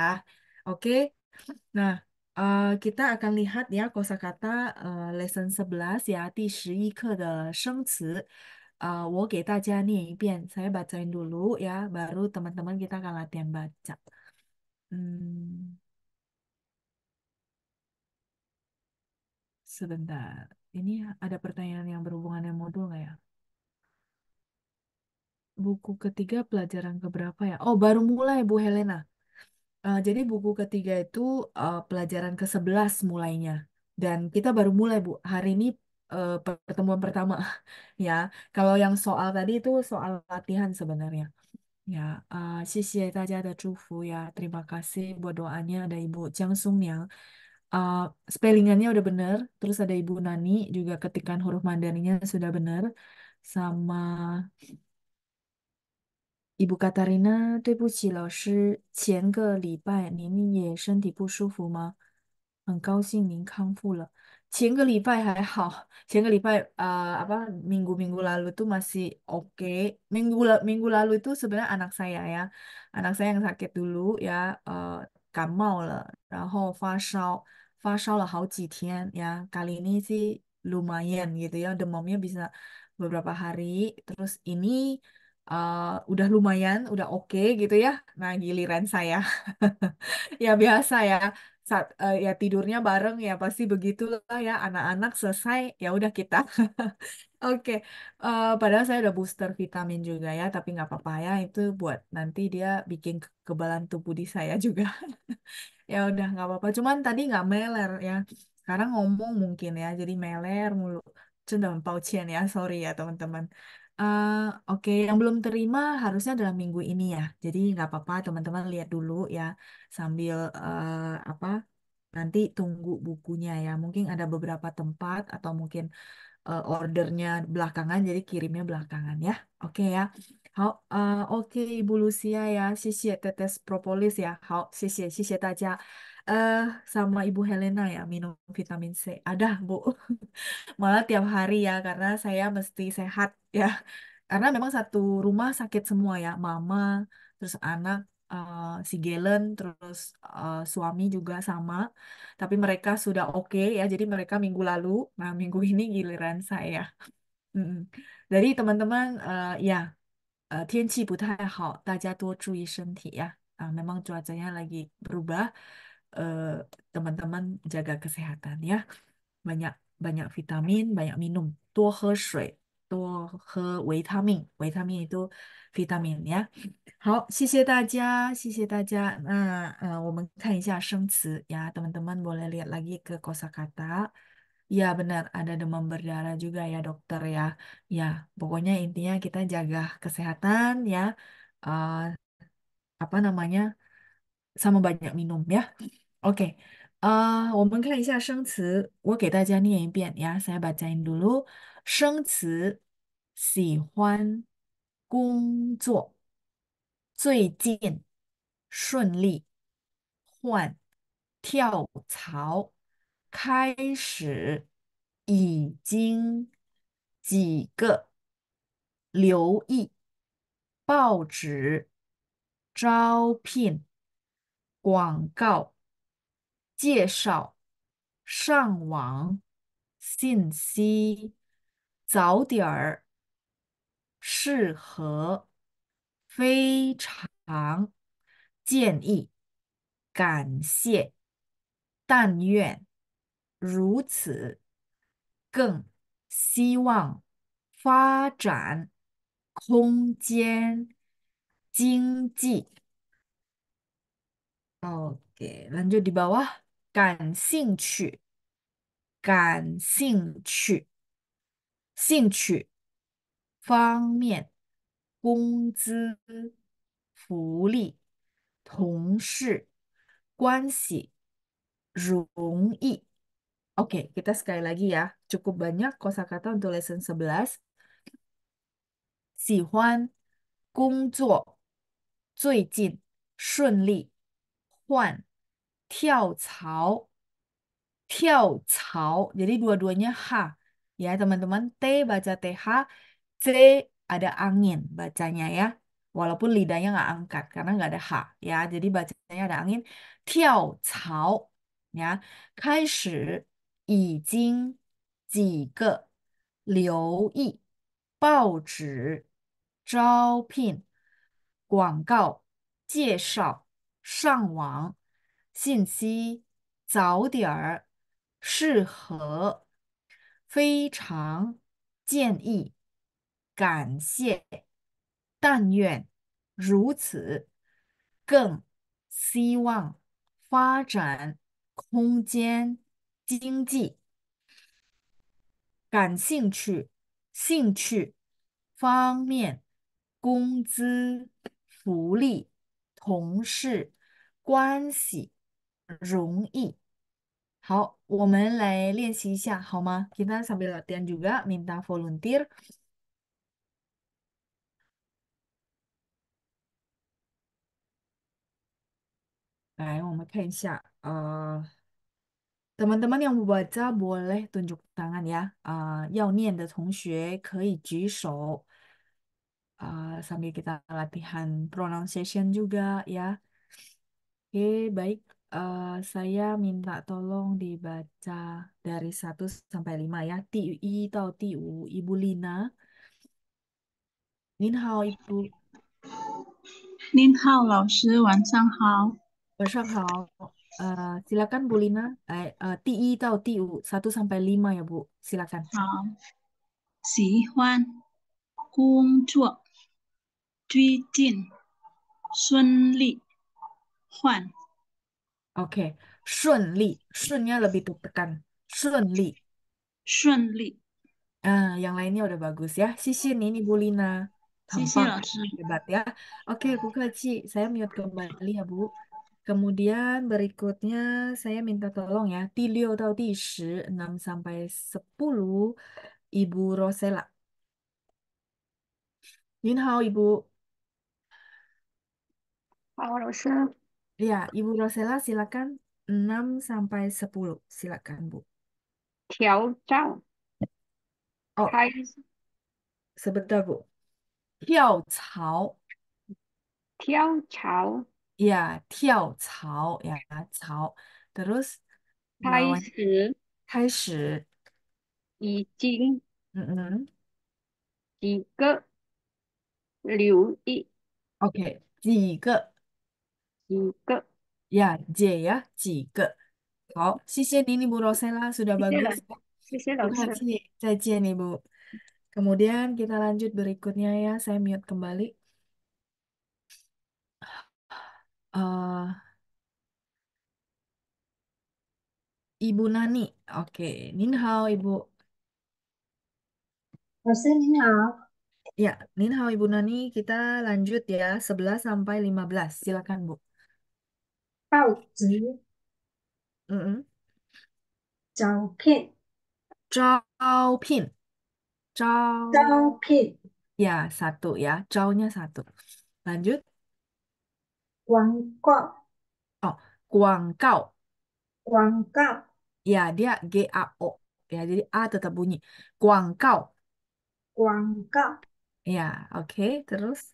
Oke. Nah, eh, kita akan lihat ya kosakata eh, lesson 11 ya, 第十一课的生词。Uh, 我给大家念一遍, saya bacain dulu ya, baru teman-teman kita akan latihan baca. Hmm. Sebentar, ini ada pertanyaan yang berhubungan dengan modul nggak ya? Buku ketiga pelajaran keberapa ya? Oh, baru mulai Bu Helena. Uh, jadi buku ketiga itu uh, pelajaran ke-11 mulainya. Dan kita baru mulai Bu. Hari ini uh, pertemuan pertama. ya, kalau yang soal tadi itu soal latihan sebenarnya. Ya, uh, 谢谢大家的祝福ya. Terima kasih buat doanya ada Ibu Jiang Sung Niang. Uh, spellingannya udah bener. Terus ada Ibu Nani juga ketikan huruf Mandarinnya sudah bener. Sama 伊布卡塔丽娜，对不起，老师，前个礼拜您也身体不舒服吗？很高兴您康复了。前个礼拜还好，前个礼拜uh, apa minggu-minggu lalu tuh masih oke. Minggu minggu lalu itu sebenarnya anak saya ya, anak saya yang sakit dulu ya, uh, 感冒了，然后发烧，发烧了好几天ya. Kali ini sih lumayan gitu ya, demamnya bisa beberapa hari. Terus ini uh, udah lumayan, udah oke gitu ya. Nah, giliran saya ya biasa ya saat uh, ya tidurnya bareng ya pasti begitulah ya anak-anak selesai ya udah kita Oke, eh, padahal saya udah booster vitamin juga ya, tapi nggak apa-apa ya. Itu buat nanti dia bikin kekebalan tubuh di saya juga. Ya udah nggak apa-apa. Cuman tadi nggak meler ya. Sekarang ngomong mungkin ya, jadi meler mulu. Cendampau ya, sorry ya teman-teman. Uh, Oke, yang belum terima harusnya dalam minggu ini ya. Jadi nggak apa-apa, teman-teman lihat dulu ya sambil uh, apa nanti tunggu bukunya ya. Mungkin ada beberapa tempat atau mungkin uh, ordernya belakangan, jadi kirimnya belakangan ya. Oke ya. 好，uh, oke Ibu Lucia ya, 谢谢 tetes propolis ya. 好，谢谢谢谢大家。 Uh, sama Ibu Helena ya minum vitamin C. Ada Bu. Malah tiap hari ya karena saya mesti sehat ya. Karena memang satu rumah sakit semua ya, mama, terus anak uh, si Galen, terus uh, suami juga sama. Tapi mereka sudah oke ya, jadi mereka minggu lalu, nah minggu ini giliran saya. Mm-mm. Jadi teman-teman uh, ya 呃天气不太好，大家多注意身体呀。啊，memang cuacanya lagi berubah. Eh, teman-teman jaga kesehatan ya. Banyak banyak vitamin, banyak minum. 多喝水，多喝维他命，维他命 itu vitamin ya. 好，谢谢大家，谢谢大家。那呃，我们看一下生词 ya, teman-teman boleh lihat lagi ke kosakata. Ya benar, ada demam berdarah juga ya dokter ya. Ya, pokoknya intinya kita jaga kesehatan ya. Uh, apa namanya? Sama banyak minum ya. Oke. Uh, 我们看一下生词，我给大家念一遍呀，saya bacain dulu。生词喜欢、工作、最近、顺利、换、跳槽、开始、已经、几个、留意、报纸、招聘、广告、介绍、上网、信息。早点儿，适合，非常，建议，感谢，但愿，如此，更，希望，发展，空间，经济。Oke, lanjut di bawah. 感兴趣，感兴趣。兴趣方面，工资、福利、同事、关系、容易。Oke, kita sekali lagi ya. Cukup banyak kosakata untuk lesson 11. 喜欢工作，最近顺利，换 跳槽， tiao cao. Jadi dua-duanya H. Ya, teman-teman. T baca TH. C ada angin bacanya ya. Walaupun lidahnya nggak angkat karena nggak ada H. Ya, jadi bacanya ada angin. Tiao cao. Ya, 开始已经几个留意报纸、招聘、广告、介绍、上网、 信息、早点儿、适合、非常、建议、感谢、但愿、如此、更、希望、发展、空间、经济。感兴趣、兴趣、方面、工资、福利、同事、关系、容易。好，我们来练习一下，好吗？Kita sambil latihan juga, minta volunteer. 来，我们看一下，呃。Teman-teman yang membaca boleh tunjuk tangan ya. Uh, 要念的同学可以举手. Uh, sambil kita latihan pronunciation juga ya. Oke, baik. Uh, saya minta tolong dibaca dari 1 sampai 5 ya. 第一到第五, Ibu Lina. 您好, Ibu. 您好，老师，晚上好。晚上好。Uh, silakan Bu Lina. Eh, uh, 第一到第五, 1 sampai 5 ya Bu. Silakan. 好，喜欢工作，最近顺利，换 Oke, 顺利. Shunnya lebih ditekan. 顺利.顺利。 Ah, yang lainnya udah bagus ya. Sisi ini Bu Lina. 谢 Gampang, 谢老师。 hebat ya. Oke, Bu Kaci, saya mute kembali ya Bu. Kemudian berikutnya saya minta tolong ya. 第六到第十, 6 sampai 10, Ibu Rosella. 您好, Ibu. 好，老师， Ya, Ibu Rosella silakan 6 sampai 10. Silakan, Bu. 调照 Oh, 开 sebentar, Bu. 跳槽跳槽 Ya, 跳槽 ya, 槽. Terus 开 lawan 始，开始. 已经 Mm-mm. 几个留意 Oke, 几个 几个， ya, J ya, 几个. 好，谢谢您，Ibu Rosella sudah 谢谢老 bagus. 谢谢老 Terima 师。 kasih. 再见, Ibu. Kemudian kita lanjut berikutnya ya. Saya mute kembali. Eh, Ibu Nani. Oke, Nin hao, Ibu. 老师您好， Ya, Nin hao, Ibu Nani. Kita lanjut ya, 11 sampai 15. Silakan, Bu. 报纸、 Mm-mm. 照片、招聘. 招照片、 Ya, satu ya. Jauhnya satu. Lanjut. 广告、 Oh, 广告. 广告、 Ya, dia G-A-O. Ya, jadi A tetap bunyi. 广告.广告 Ya, oke. Terus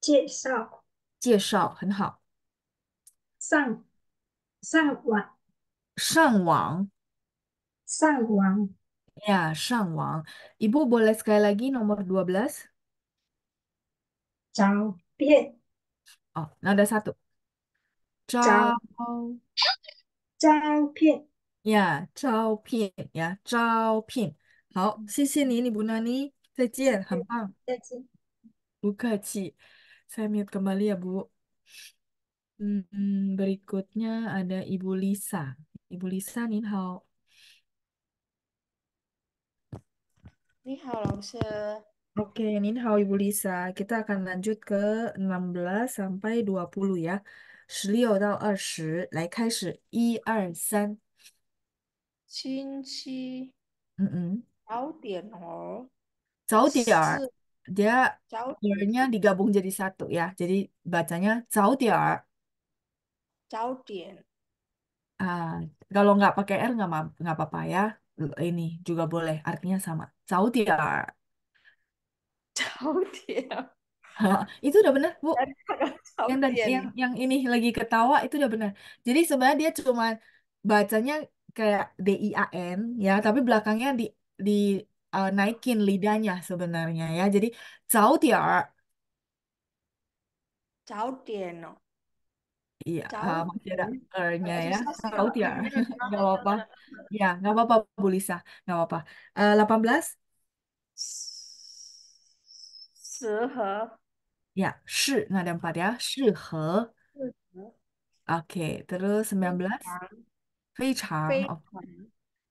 介绍、介绍很好。 上上网、上网上网、 ya, 上网. Ibu boleh sekali lagi nomor 12? 照片、 Oh, nada satu. 招 照照片。 ya, 照片 ya, 招聘. 好，谢谢你，Ibu Nani. 再见，很棒。再见。 Bu Kaci. Saya mute kembali ya, Bu. Hmm, berikutnya ada Ibu Lisa. Ibu Lisa, nih hao. 你好，老师。 Oke, nih hao Ibu Lisa. Kita akan lanjut ke 16 sampai 20 ya. 16到20，来开始，一二三，星期嗯嗯，早点哦，早点儿 是 dia 早 nya digabung jadi satu ya. Jadi bacanya 早点儿， Caudien. Ah, kalau nggak pakai R nggak nggak apa-apa ya. Ini juga boleh, artinya sama. Saudiar. Caudien. Itu udah benar, Bu. Yang dan yang yang ini lagi ketawa itu udah benar. Jadi sebenarnya dia cuma bacanya kayak D I A N ya, tapi belakangnya di di uh, naikin lidahnya sebenarnya ya. Jadi Saudiar. Caudien. Iya, 早 uh, masih ada 点， er-nya uh, ya. susah sih 早 kalau 点儿 R-nya. nggak apa-apa. Ya, nggak apa-apa Bu Lisa, nggak apa-apa. Eh, 18 适合， ya, 是nggak ada empat ya. 适合 适合， Oke, terus 19非常非 oke. 常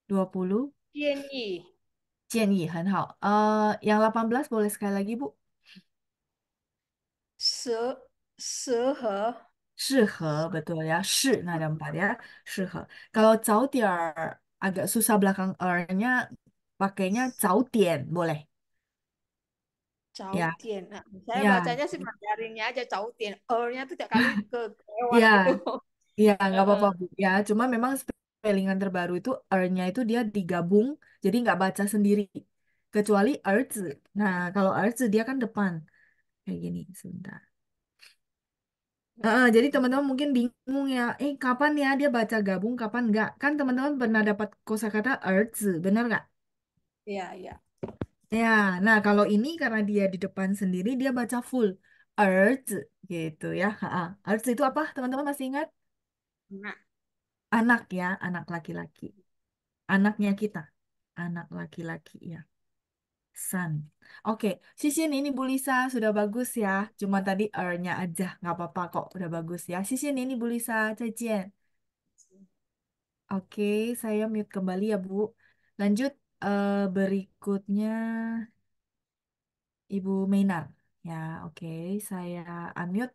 20建议，建议很好。Eh, yang 18 boleh sekali lagi Bu. 适适合， 适合 betul ya. Sy, nada empat ya. Kalau cautier agak susah belakang er-nya, pakainya cautien, boleh. Ya. Cautien. Saya Ya. bacanya sih Mandarinnya aja cautien. Er-nya tuh tiap kali ke kelewat Ya. gitu. Iya, nggak apa-apa, Bu. Ya, cuma memang spellingan terbaru itu er-nya itu dia digabung, jadi nggak baca sendiri. Kecuali erzi. Nah, kalau erzi dia kan depan. Kayak gini, sebentar. Uh, jadi teman-teman mungkin bingung ya, eh kapan ya dia baca gabung, kapan enggak? Kan teman-teman pernah dapat kosakata earth, benar gak? Ya, ya, Ya, nah kalau ini karena dia di depan sendiri dia baca full earth, gitu ya. Uh, earth itu apa? Teman-teman masih ingat? Nah, Anak ya, anak laki-laki. Anaknya kita, anak laki-laki ya. Son. Oke, Sisin ini Bu Lisa sudah bagus ya. Cuma tadi er-nya aja, nggak apa-apa kok, udah bagus ya. Sisin ini Bu Lisa, 再见. Oke, saya mute kembali ya Bu. Lanjut eh, berikutnya Ibu Meinar. Ya, oke, saya unmute.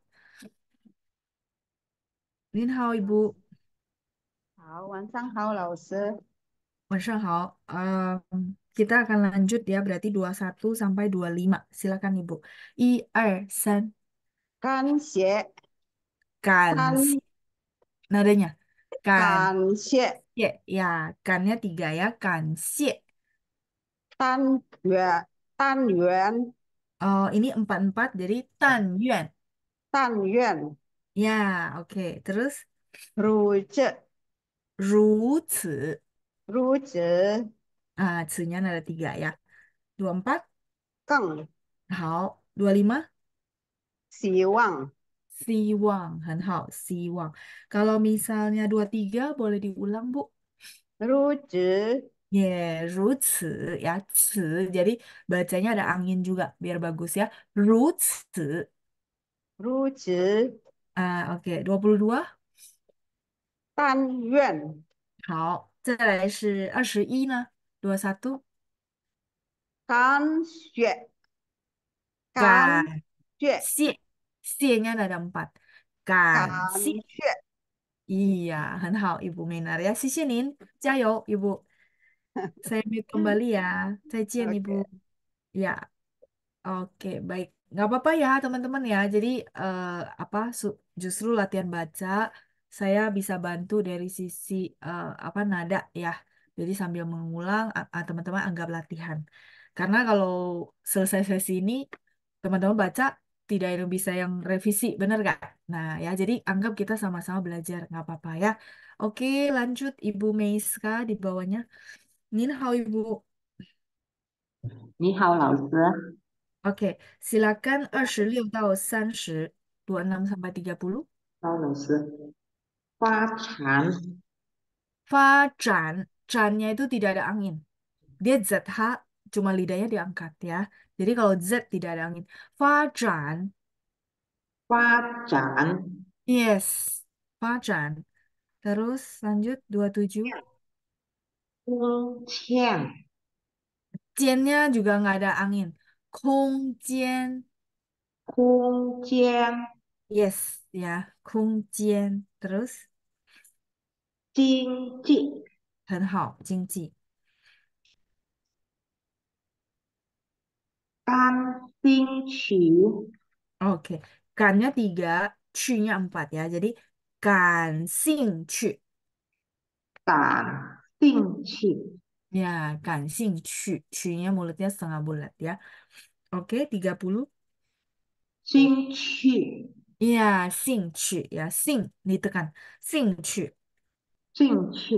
Nin hao Ibu. 好，晚上好，老师。 晚上好. Em, kita akan lanjut ya, berarti 21 sampai 25. Silakan Ibu. I, r san. Kan, xie. Kan. Nadanya. Kan. Xie. ya Ya, kannya tiga ya. Kan, xie. Tan, yuan. Tan, yuan. Oh, ini empat-empat, jadi tan, yuan. Tan, yuan. Ya, oke. Okay. Terus? Ru, ce. Ru, ce. Ru, ce. Ah, 此nya ada tiga ya. 24, 更好. 25, 希望 siwang. 很好, siwang. Kalau misalnya 23, boleh diulang, Bu? 如此 Ya, 如此 ya, 此. Jadi bacanya ada angin juga biar bagus ya. 如此. 如此 Ah, oke. 22. 但愿好，再来是21呢 dua satu? Kan xue. Kan, kan. si si-nya ada empat. Kan, kan xue. Iya henhao ibu Menar. Ya sisi nin. Jayo ibu. Saya mute kembali ya. Saya cian ibu. Ya. Oke, baik. Nggak apa-apa ya, teman-teman ya. Jadi, eh, apa justru latihan baca saya bisa bantu dari sisi uh, apa nada ya. Jadi sambil mengulang, teman-teman anggap latihan. Karena kalau selesai sesi ini, teman-teman baca, tidak yang bisa yang revisi, benar nggak? Nah ya, jadi anggap kita sama-sama belajar, nggak apa-apa ya. Oke, lanjut Ibu Meiska di bawahnya. Nin hao Ibu. Ni hao, Lao Oke, silakan 26到 30, 26 sampai 30. Hao, Lao Chan-nya itu tidak ada angin. Dia ZH cuma lidahnya diangkat ya. Jadi kalau Z tidak ada angin. Fa Chan. Fa Chan. Yes. Fa Chan. Terus lanjut 27. Kung Jian, Jian-nya juga nggak ada angin. Kung Jian. Kung Jian. Yes ya. Kung Jian. Terus. Jing Ji. 很好，经济。甘心曲 Oke, kannya tiga, nya empat ya. Jadi kan sing cu. 感兴趣， Ya, 感兴趣. Q-nya mulutnya setengah bulat ya. Oke, 30. 兴趣， Iya, 兴趣 ya. Sing ditekan. 兴趣. 兴趣，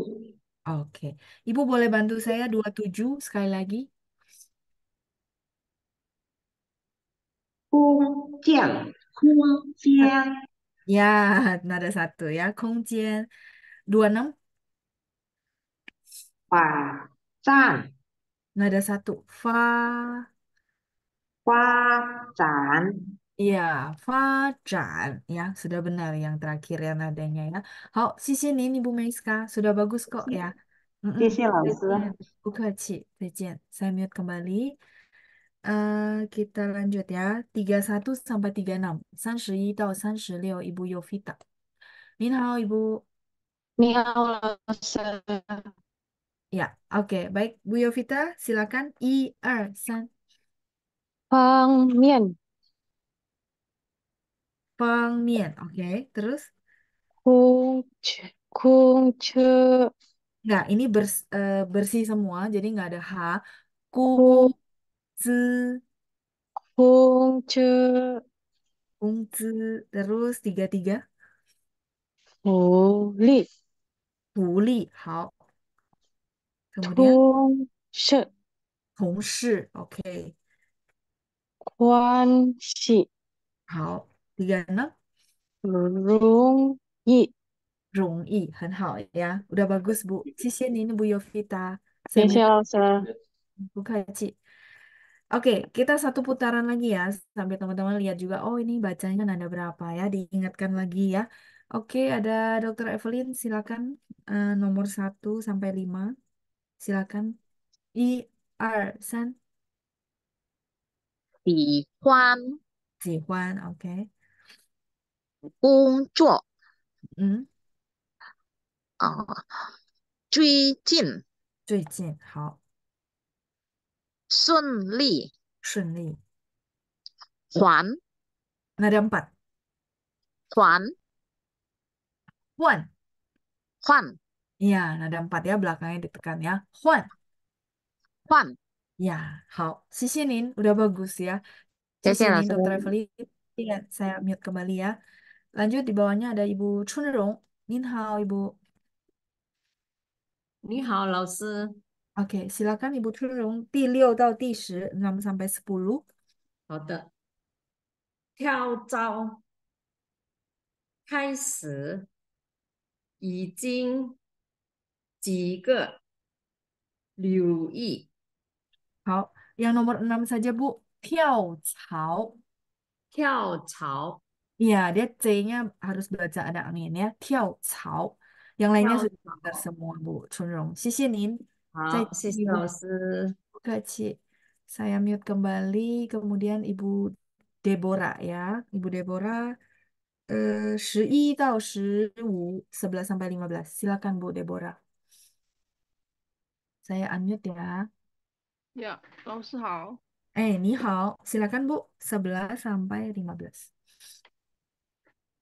Oke. Ibu boleh bantu saya 27 sekali lagi? Kungjian, kungjian, Ya, nada satu ya. Kongjian. 26, facan, nada satu. Fa. Fa Zan. Iya, 发展 ya. Sudah benar yang terakhir ya nadanya ya. Hao, sisi nih Ibu Meiska. Sudah bagus kok ya. 谢 Mm-mm. 谢老师。 Zaijian. Bukaci. Zaijian. Saya mute kembali. Eh, kita lanjut ya. 31 sampai 36. 31到36 Ibu Yovita. 您好, Ibu. 你好，老师。 Ya, oke. Baik, Bu Yovita, silakan. 一二三，方面， 方面，oke. Terus? 空车，空车， Nggak, ini bers- eh, bersih semua, jadi nggak ada H. Ku, 空 zi, 空车， kung, zi. Terus tiga-tiga. 福利， Huli, 好. Kemudian 同事， 同事，oke. 关系， 好。 36, 容易。容易，很好ya. Udah bagus, Bu. 谢谢您, Bu Yovita. 谢 Saya 谢 mute 老师。 Bukaci. Oke, kita satu putaran lagi ya, sampai teman-teman lihat juga, oh ini bacanya nada berapa ya, diingatkan lagi ya. Oke, ada Dr. Evelyn, silakan eh, nomor 1 sampai 5. Silakan. I, R, san, 喜欢喜欢, oke. 工作 Hmm, 啊，最近最近，好，顺利，顺利。还 Nada 4, 还换. 换 Iya, nada 4 ya, belakangnya ditekan ya. 换. 换， Ya, 好. 谢谢您, udah bagus ya. 谢谢 谢谢您, 老师。 Dr. Evelyn. Ingat, saya mute kembali ya. Lanjut di bawahnya ada Ibu Chunrong. Nin hao, Ibu. 你好，老师。 Oke, silakan Ibu Chunrong. 第6到第10, 6 sampai 10. 好的，跳蚤开始已经几个留意 好, yang nomor 6 saja, Bu. 跳槽.跳槽， Iya, dia C-nya harus baca ada angin ya. 跳槽. Yang lainnya 跳 sudah benar 槽。 semua, Bu Chunrong. 谢谢您. 再好，谢 见, 谢 Ibu. 老师。 Kecil. Saya mute kembali. Kemudian Ibu Deborah ya. Ibu Deborah. Eh, 11到15, 11 sampai 15. Silakan Bu Deborah. Saya unmute ya. 呀，老师好， Eh, 你好. Silakan Bu. 11 sampai 15.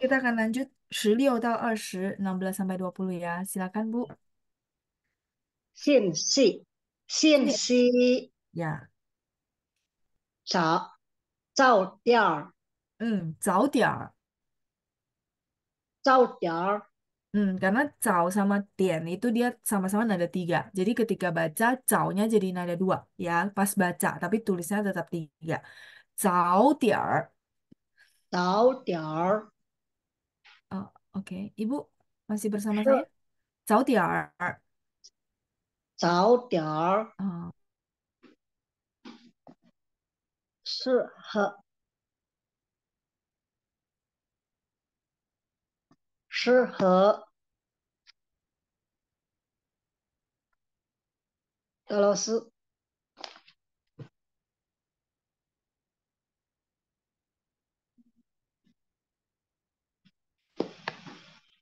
Ibu, kita akan lanjut 16到20, 16 sampai 20 ya. Silakan, Bu. 信息，信息 Ya. 早，早点儿， Hmm, 早点儿. 早点儿， Hmm, karena cao sama tian itu dia sama-sama nada tiga. Jadi ketika baca, cao-nya jadi nada dua. Ya, pas baca. Tapi tulisnya tetap tiga. Cao tiar. 早点儿， Oh, oke. Ibu masih bersama 是 saya? Cao tiar. 早点儿， Oh, 适合，适合， 的老师，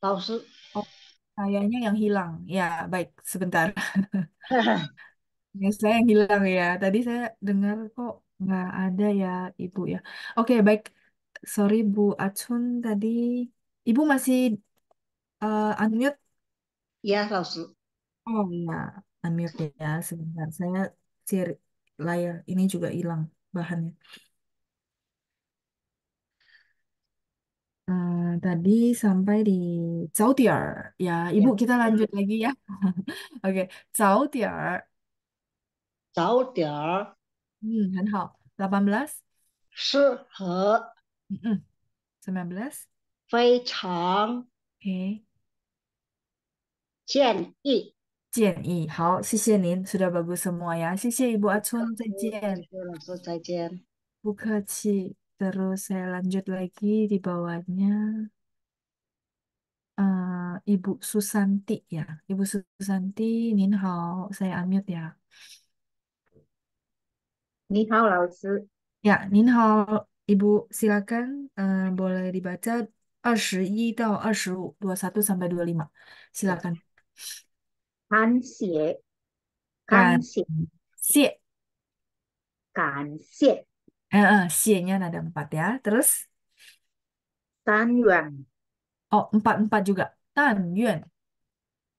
老师， Oh, kayaknya yang hilang. Ya, baik, sebentar. Ya, saya yang hilang ya. Tadi saya dengar kok nggak ada ya, Ibu ya. Oke, baik. Sorry, Bu Acun tadi. Ibu masih eh, unmute? ya老师， Oh ya, unmute ya. Sebentar, saya share layar ini juga hilang bahannya. Eh, tadi sampai di Zaudier. Ya, Ibu ya， kita lanjut lagi ya. Oke, Zaudier. 早点儿， Hmm, 很好。18, 适合， Mm-mm. 19, 非常 oke. 建议。建议，好，谢谢您，sudah bagus semua ya. 谢谢 Ibu Acun, 再谢见。谢老师，再见。 Bu Keci. Terus saya lanjut lagi di bawahnya uh, Ibu Susanti ya. Ibu Susanti, Nin hao. Saya unmute ya. ni hao, Lao Ya, Nin hao. Ibu silakan uh, boleh dibaca 21到 25, 21 sampai 25. Silakan. Kan xie. Kan xie. Xie. Kan xie. Kan Eh, eh, C-nya nada empat ya. Terus, 但愿， oh empat-empat juga. Tan yuan.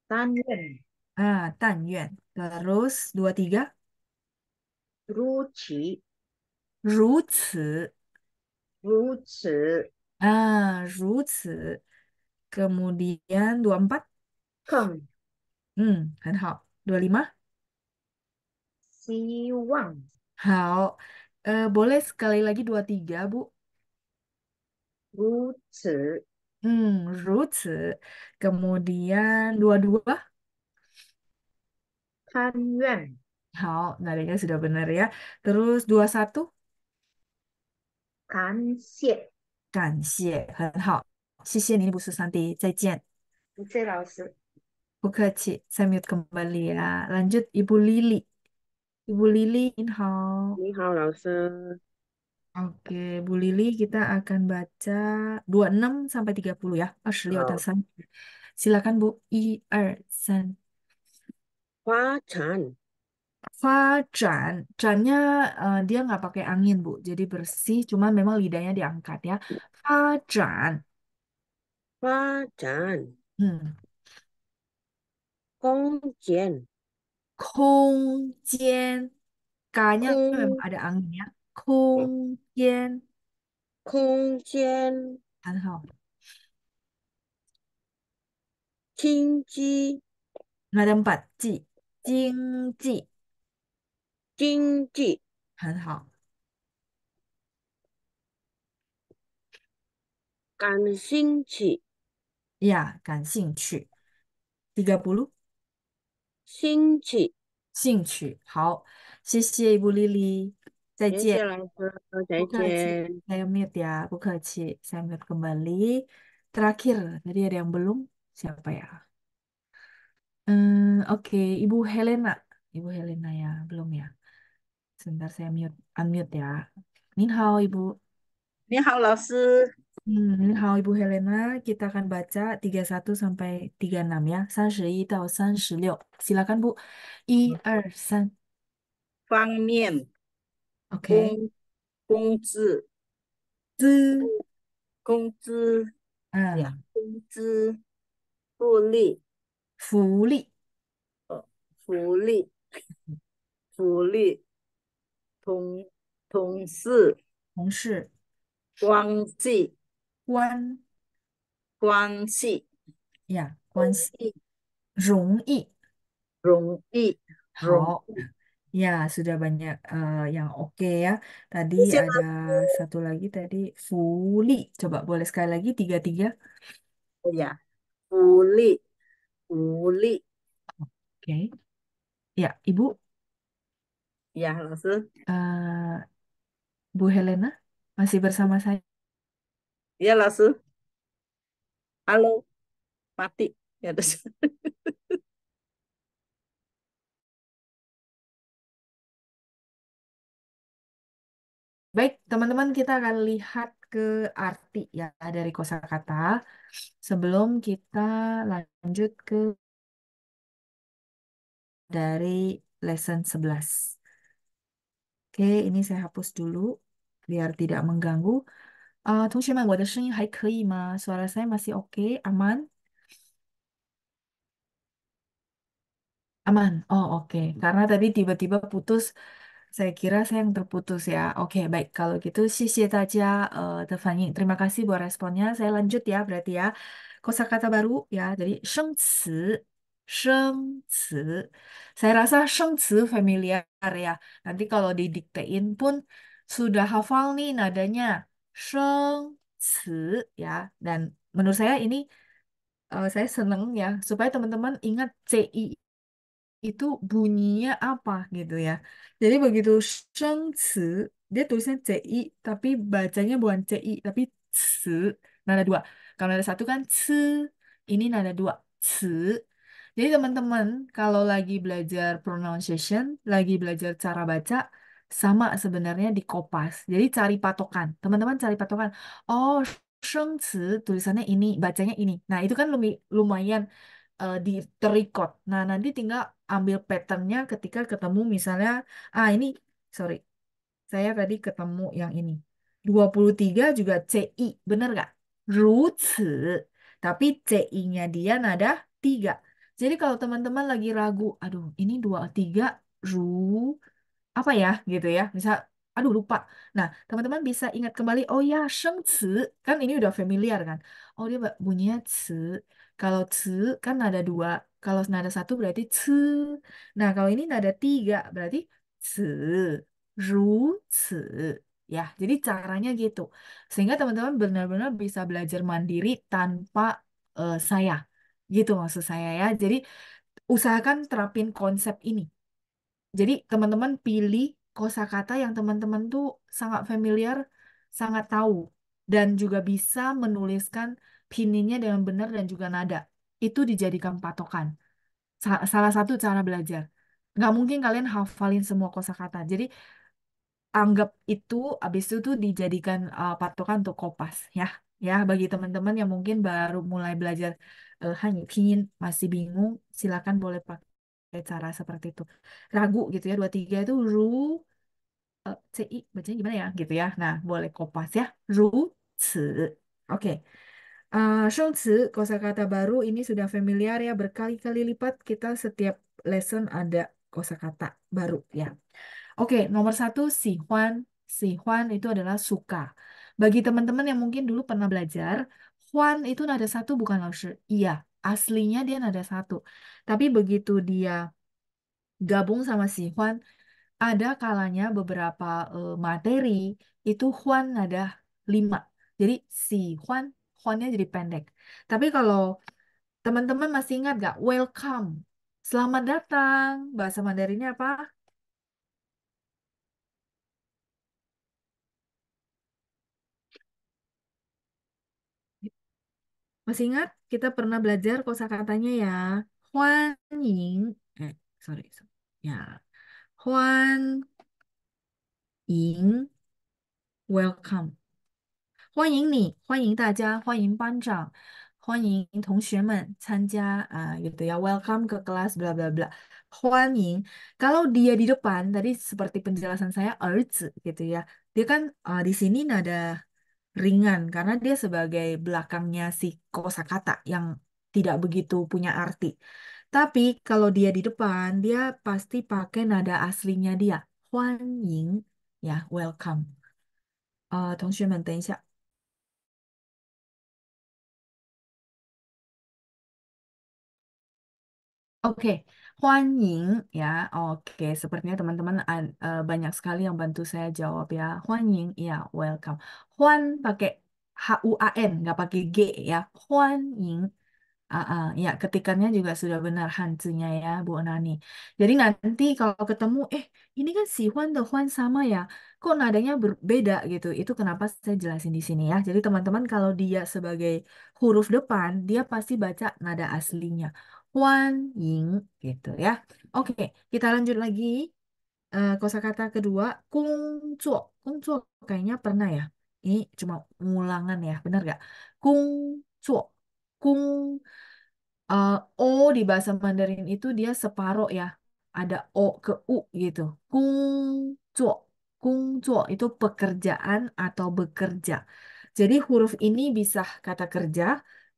但愿 Ah, tan yuan. Terus, dua tiga. 如此，如此. 如此 Ah, 如此. Kemudian, dua empat. 更 Hmm, 很好. Dua lima. 希望， Hao. Eh, boleh sekali lagi dua tiga, Bu? 如此 Hmm, 如此. Kemudian, dua dua. 但愿 Hao, nadanya sudah benar ya. Terus, dua satu. 感谢，感谢，很好，谢谢您，不是上帝，再见。谢谢老师。 Bu Keci, saya mute kembali ya. Lanjut Ibu Lili. Ibu Lili, Inhao. 你好，老师。 Oke, Bu Lili kita akan baca 26 sampai 30 ya. 26到好， 30. Silakan Bu. 一二三。发展， Fajan, jannya eh, dia nggak pakai angin Bu, jadi bersih, cuman memang lidahnya diangkat ya. Fajan, 发展， hmm. 空间，干呀，外面空，啊的昂，空间，空间，很好。经济，那两百字，经济，经济。很好。感兴趣，呀，感兴趣，第一不录。兴趣。兴趣。好，谢谢 Ibu Lili. 再谢见。谢老师，再 Bu Keci, 见。 saya mute ya, Bu Keci. Saya mute kembali. Terakhir, tadi ada yang belum? Siapa ya? Hmm, Oke, Ibu Helena. Ibu Helena ya, belum ya. Sebentar saya mute, unmute ya. Nin hao, Ibu. 你好，老师。 Hmm, Nin hao, Ibu Helena. Kita akan baca 31 sampai 36 ya. 31到 36. Silakan, Bu. 一二三。方面，Oke. 工工资，资，工资，呀，嗯，工资，福利，福利，呃，福利，福利，同同事，同事，关系，关关系，呀，容关系，易，容易。容易，容 Hao. 易。 Ya, sudah banyak eh, yang oke ya. Tadi 谢谢 ada satu lagi tadi Fuli. Coba boleh sekali lagi tiga-tiga. 老师呀，福利，福利， Oke. Ya, Ibu, 呀，老师， eh, Bu Helena masih bersama saya. Iya langsung. Halo, mati. Ya, terus. Baik, teman-teman kita akan lihat ke arti ya dari kosakata sebelum kita lanjut ke dari lesson 11. Oke, ini saya hapus dulu biar tidak mengganggu. Uh, 同学们，我的声音还可以吗？Suara saya masih oke, aman? Aman. Oh, oke. Karena tadi tiba-tiba putus, saya kira saya yang terputus ya. Oke, baik. Kalau gitu, 谢谢大家 uh, 的反应. Terima kasih buat responnya. Saya lanjut ya, berarti ya. Kosakata baru ya. Jadi 生词，生词. Saya rasa 生词 familiar ya. Nanti kalau didiktein pun sudah hafal nih nadanya. sheng si ya dan menurut saya ini uh, saya seneng ya supaya teman-teman ingat CI itu bunyinya apa gitu ya. Jadi begitu sheng ci, dia tulisnya CI tapi bacanya bukan CI tapi ci nada dua. Kalau ada satu kan ci, ini nada dua ci. Jadi teman-teman kalau lagi belajar pronunciation, lagi belajar cara baca, sama sebenarnya di Kopas. Jadi cari patokan. Teman-teman cari patokan. Oh, shengci tulisannya ini, bacanya ini. Nah, itu kan lumi- lumayan uh, di terikot. Nah, nanti tinggal ambil patternnya ketika ketemu misalnya ah ini sorry. Saya tadi ketemu yang ini. 23 juga CI, bener nggak? Ruci. Tapi CI-nya dia nada 3. Jadi kalau teman-teman lagi ragu, aduh ini 23 ru apa ya gitu ya. Bisa aduh lupa. Nah teman-teman bisa ingat kembali oh ya sheng ci kan ini udah familiar kan? Oh dia bunyinya ci kalau ci kan nada dua kalau nada satu berarti ci nah kalau ini nada tiga berarti ci ru ci ya jadi caranya gitu. Sehingga teman-teman benar-benar bisa belajar mandiri tanpa uh, saya. Gitu maksud saya ya. Jadi usahakan terapin konsep ini. Jadi teman-teman pilih kosakata yang teman-teman tuh sangat familiar, sangat tahu dan juga bisa menuliskan pininnya dengan benar dan juga nada. Itu dijadikan patokan. Salah satu cara belajar. Nggak mungkin kalian hafalin semua kosakata. Jadi anggap itu habis itu tuh dijadikan uh, patokan untuk kopas ya. Ya, bagi teman-teman yang mungkin baru mulai belajar uh, hanya pingin masih bingung, silakan boleh pakai cara seperti itu. Ragu gitu ya, dua tiga itu ru uh, CI bacanya gimana ya gitu ya. Nah, boleh kopas ya. Ru ci. Oke. 生词 kosakata baru ini sudah familiar ya berkali-kali lipat kita setiap lesson ada kosakata baru ya. Oke, nomor satu si Huan. Si Huan itu adalah suka. Bagi teman-teman yang mungkin dulu pernah belajar, Huan itu nada satu bukan laoshi. Iya, aslinya dia nada satu. Tapi begitu dia gabung sama si Huan, ada kalanya beberapa uh, materi itu Huan nada lima. Jadi si Huan, Huannya jadi pendek. Tapi kalau teman-teman masih ingat gak? Welcome. Selamat datang. Bahasa Mandarinnya apa? Masih ingat kita pernah belajar kosakatanya ya. Huan Ying. Eh, sorry. sorry. Ya. Huan Ying. Welcome. 欢迎你，欢迎大家，欢迎班长，欢迎同学们参加啊gitu ya welcome ke kelas bla bla bla 欢迎 kalau dia di depan tadi seperti penjelasan saya 儿子 gitu ya dia kan uh, di sini nada ringan karena dia sebagai belakangnya si kosakata yang tidak begitu punya arti tapi kalau dia di depan dia pasti pakai nada aslinya dia 欢迎 ya welcome 呃，同学们，等一下。Oke, Huanying ya. Oke, sepertinya teman-teman uh, banyak sekali yang bantu saya jawab ya. Huanying, ya, welcome. Huan pakai H U A N, nggak pakai G ya. Huanying. Uh, uh, ya, ketikannya juga sudah benar hanzinya ya, Bu Nani. Jadi nanti kalau ketemu, eh ini kan si Huan the Huan sama ya, kok nadanya berbeda gitu. Itu kenapa saya jelasin di sini ya. Jadi teman-teman kalau dia sebagai huruf depan, dia pasti baca nada aslinya. Huan Ying gitu ya. Oke, kita lanjut lagi. Eh, kosakata kedua, kungzuo. Kungzuo kayaknya pernah ya. Ini cuma ulangan ya, benar gak? Kungzuo. Kung eh, O di bahasa Mandarin itu dia separoh ya. Ada O ke U gitu. Kungzuo. Kungzuo itu pekerjaan atau bekerja. Jadi huruf ini bisa kata kerja,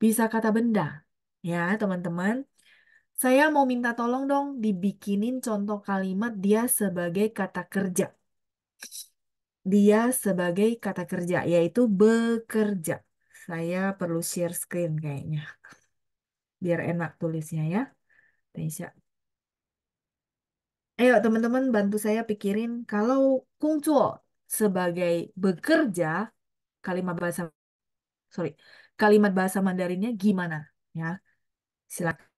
bisa kata benda. Ya, teman-teman. Saya mau minta tolong dong dibikinin contoh kalimat dia sebagai kata kerja. Dia sebagai kata kerja, yaitu bekerja. Saya perlu share screen kayaknya. Biar enak tulisnya ya. Tesya. Ayo teman-teman bantu saya pikirin kalau kungzuo sebagai bekerja, kalimat bahasa sorry, kalimat bahasa Mandarinnya gimana? Ya, silakan.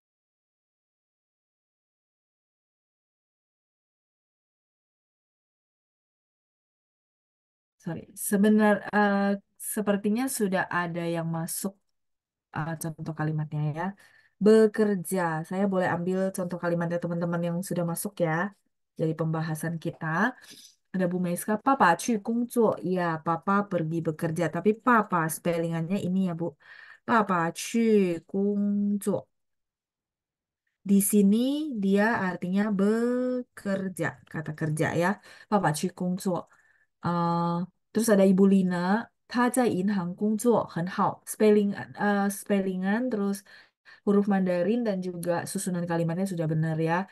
sorry. Sebenar uh, sepertinya sudah ada yang masuk uh, contoh kalimatnya ya. Bekerja. Saya boleh ambil contoh kalimatnya teman-teman yang sudah masuk ya jadi pembahasan kita. Ada Bu Meiska papa cuy kungco, ya papa pergi bekerja. Tapi papa spellingannya ini ya Bu. Papa cuy kungco. di sini dia artinya bekerja, kata kerja ya. Papa cuy kungco. Uh, eh, terus ada Ibu Lina, 她在银行工作很好 spelling uh, spellingan terus huruf Mandarin dan juga susunan kalimatnya sudah benar ya.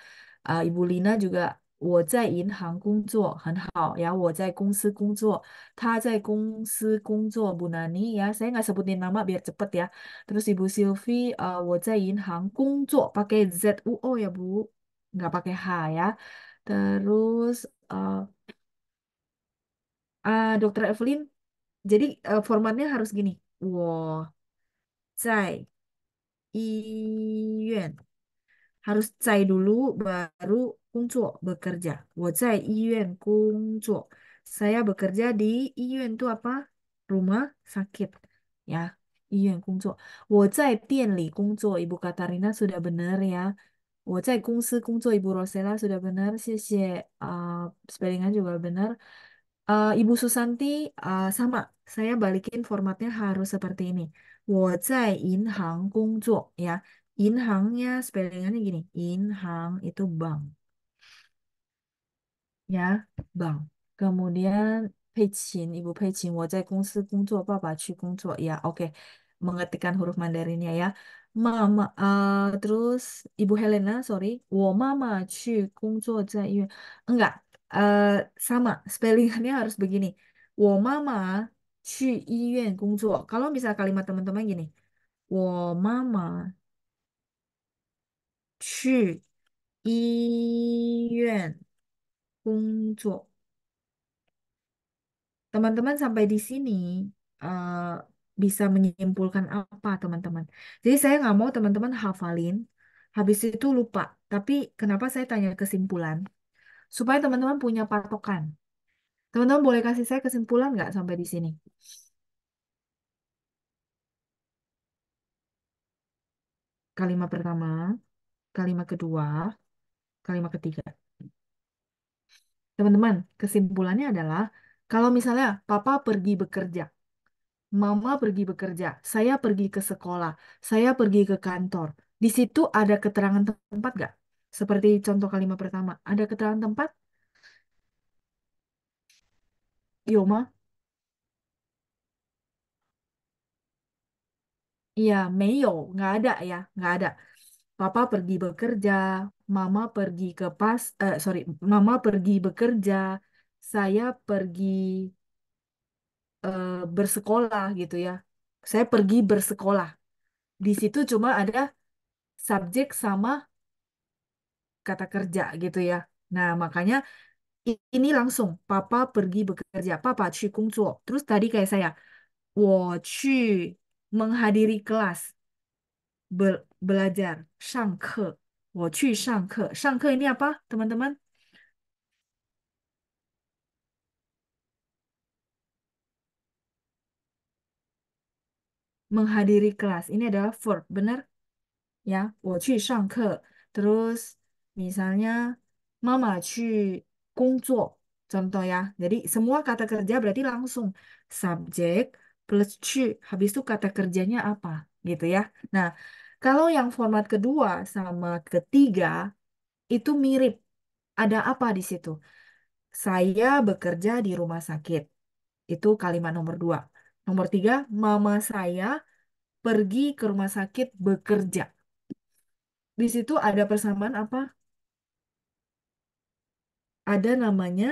Uh, Ibu Lina juga 我在银行工作很好 ya. 我在公司工作，她在公司工作 Bu Nani ya. Saya nggak sebutin nama biar cepet ya. Terus Ibu Silvi, uh, 我在银行工作 pakai Z U O ya Bu, nggak pakai H ya. Terus uh, Ah, Dokter Evelyn, jadi uh, formatnya harus gini. Wow, cai, iyuan, Harus cai dulu, baru kungcuo, bekerja. Wo cai iyuan kungcuo. Saya bekerja di iyuan itu apa? Rumah sakit. Ya, Iyuan kungcuo. Wo cai dianli kungcuo, Ibu Katarina sudah benar ya. Wo cai kungsi kungcuo, Ibu Rosella sudah benar. Sisi, Uh, ah, spellingan juga benar. Uh, Ibu Susanti uh, sama. Saya balikin formatnya harus seperti ini. 我在银行工作 ya. Inhangnya spellingannya gini. Inhang itu bank. Ya, bank. Kemudian Peichin, Ibu Peichin, 我在公司工作，爸爸去工作. Ya, oke. Mengetikkan huruf Mandarinnya ya. Mama, uh, terus Ibu Helena, sorry. 我妈妈去工作在医院. Enggak, uh, sama. Spellingannya harus begini. 我妈妈去医院工作. Kalau misal kalimat teman-teman gini. 我妈妈去医院工作. Teman-teman sampai di sini uh, bisa menyimpulkan apa teman-teman? Jadi saya nggak mau teman-teman hafalin, habis itu lupa. Tapi kenapa saya tanya kesimpulan? Supaya teman-teman punya patokan. Teman-teman boleh kasih saya kesimpulan nggak sampai di sini? Kalimat pertama, kalimat kedua, kalimat ketiga. Teman-teman, kesimpulannya adalah kalau misalnya papa pergi bekerja, mama pergi bekerja, saya pergi ke sekolah, saya pergi ke kantor. Di situ ada keterangan tempat nggak? Seperti contoh kalimat pertama, ada keterangan tempat? Yoma? Iya, Meyo, nggak ada ya, nggak ada. Papa pergi bekerja, mama pergi ke pas, eh, sorry, mama pergi bekerja, saya pergi eh, bersekolah gitu ya. Saya pergi bersekolah. Di situ cuma ada subjek sama kata kerja gitu ya. Nah, makanya ini langsung papa pergi bekerja, papa 去工作. Terus tadi kayak saya, 我去 menghadiri kelas, be- belajar, 上课.我去上课.上课 ini apa, teman-teman? Menghadiri kelas. Ini adalah verb, benar? Ya, 我去上课. Terus misalnya, mama 去 kungzuo. Contoh ya. Jadi semua kata kerja berarti langsung subjek plus chu. Habis itu kata kerjanya apa gitu ya. Nah, kalau yang format kedua sama ketiga itu mirip. Ada apa di situ? Saya bekerja di rumah sakit. Itu kalimat nomor dua. Nomor tiga, mama saya pergi ke rumah sakit bekerja. Di situ ada persamaan apa? Ada namanya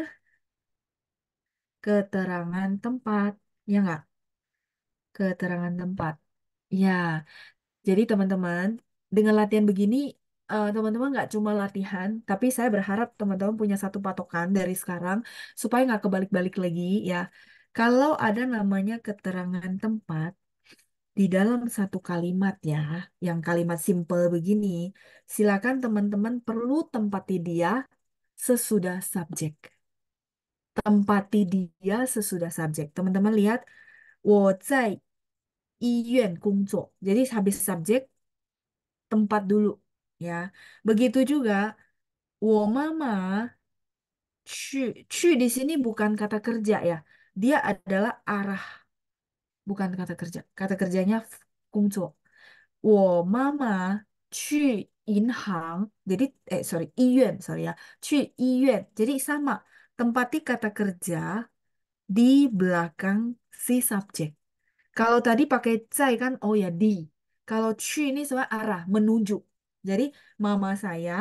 keterangan tempat. Ya nggak? Keterangan tempat. Ya, jadi teman-teman, dengan latihan begini, eh, teman-teman nggak cuma latihan, tapi saya berharap teman-teman punya satu patokan dari sekarang, supaya nggak kebalik-balik lagi ya. Kalau ada namanya keterangan tempat, di dalam satu kalimat ya, yang kalimat simple begini, silakan teman-teman perlu tempati dia sesudah subjek. Tempati dia sesudah subjek. Teman-teman lihat, 我在医院工作. Jadi habis subjek, tempat dulu ya. Begitu juga, 我妈妈去去 di sini bukan kata kerja ya. Dia adalah arah, bukan kata kerja. Kata kerjanya 工作。我妈妈 去银行, jadi eh sorry 医院 sorry ya, 去医院. Jadi sama, tempati kata kerja di belakang si subjek. Kalau tadi pakai zai kan, oh ya di. Kalau cu ini sebenarnya arah, menuju. Jadi mama saya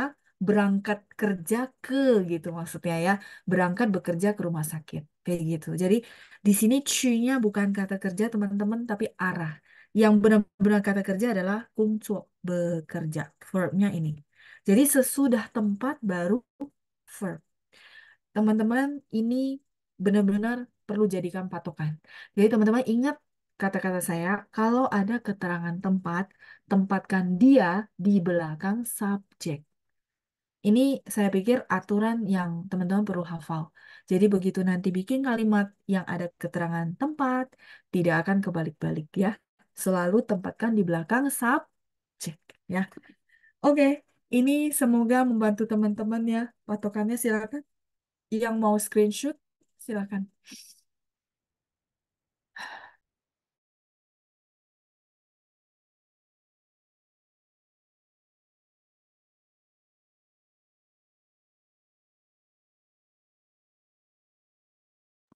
berangkat kerja ke gitu maksudnya ya. Berangkat bekerja ke rumah sakit. Kayak gitu. Jadi di sini cu-nya bukan kata kerja teman-teman, tapi arah. Yang benar-benar kata kerja adalah kungcuo, bekerja. Verbnya ini. Jadi sesudah tempat baru verb. Teman-teman ini benar-benar perlu jadikan patokan. Jadi teman-teman ingat kata-kata saya, kalau ada keterangan tempat, tempatkan dia di belakang subjek. Ini saya pikir aturan yang teman-teman perlu hafal. Jadi begitu nanti bikin kalimat yang ada keterangan tempat, tidak akan kebalik-balik ya. Selalu tempatkan di belakang subjek ya. Oke, ini semoga membantu teman-teman ya. Patokannya silakan. Yang mau screenshot silakan.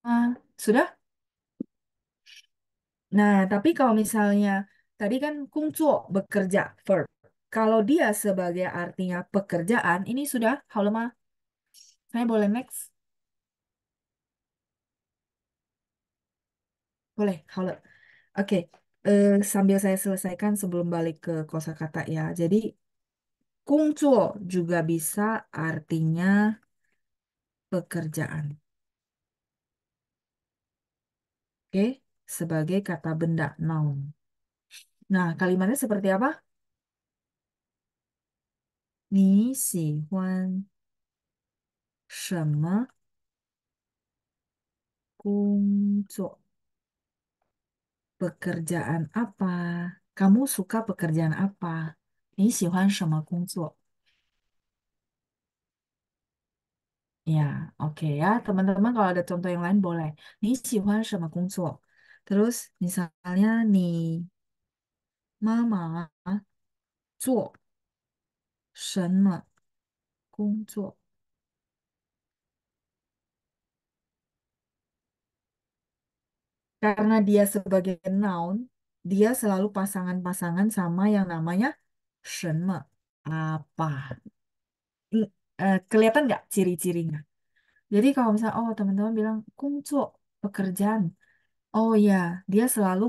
Ah, sudah? Nah, tapi kalau misalnya tadi kan kungcuo bekerja verb. Kalau dia sebagai artinya pekerjaan, ini sudah haulema. Saya boleh next? Boleh, halo. Oke, eh, sambil saya selesaikan sebelum balik ke kosakata ya. Jadi kungcuo juga bisa artinya pekerjaan. Oke, sebagai kata benda noun. Nah, kalimatnya seperti apa? Ni si huan shema kungco. Pekerjaan apa? Kamu suka pekerjaan apa? Ni si huan shema kungco. Ya, oke okay ya. Teman-teman kalau ada contoh yang lain boleh. Ni si huan shema kungco? Terus misalnya nih, mama zuo shenme gongzuo. Karena dia sebagai noun, dia selalu pasangan-pasangan sama yang namanya shenme, apa. Eh, kelihatan nggak ciri-cirinya? Jadi kalau misalnya, oh teman-teman bilang, kungcuo, pekerjaan. oh ya dia selalu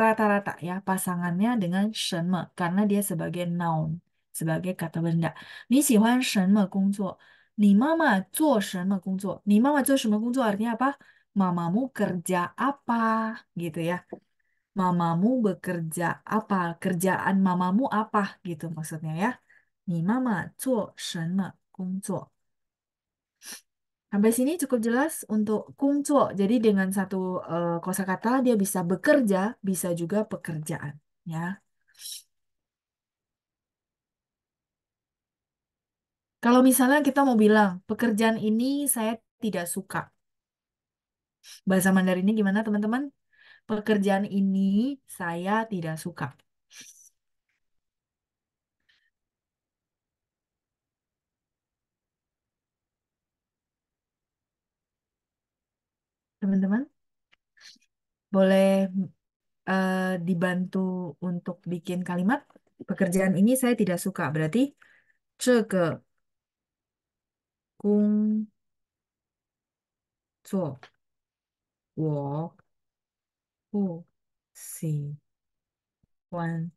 rata-rata ya pasangannya dengan 什么 karena dia sebagai noun, sebagai kata benda. 你喜欢什么工作？你妈妈做什么工作？你妈妈做什么工作 artinya apa? Mamamu kerja apa gitu ya. Mamamu bekerja apa? Kerjaan mamamu apa gitu maksudnya ya. 你妈妈做什么工作？ Sampai sini cukup jelas untuk kungcuo. Jadi dengan satu uh, kosakata dia bisa bekerja, bisa juga pekerjaan, ya. Kalau misalnya kita mau bilang, pekerjaan ini saya tidak suka. Bahasa Mandarinnya gimana, teman-teman? Pekerjaan ini saya tidak suka. Teman-teman, boleh eh, dibantu untuk bikin kalimat? Pekerjaan ini saya tidak suka. Berarti 这个工作我不喜欢。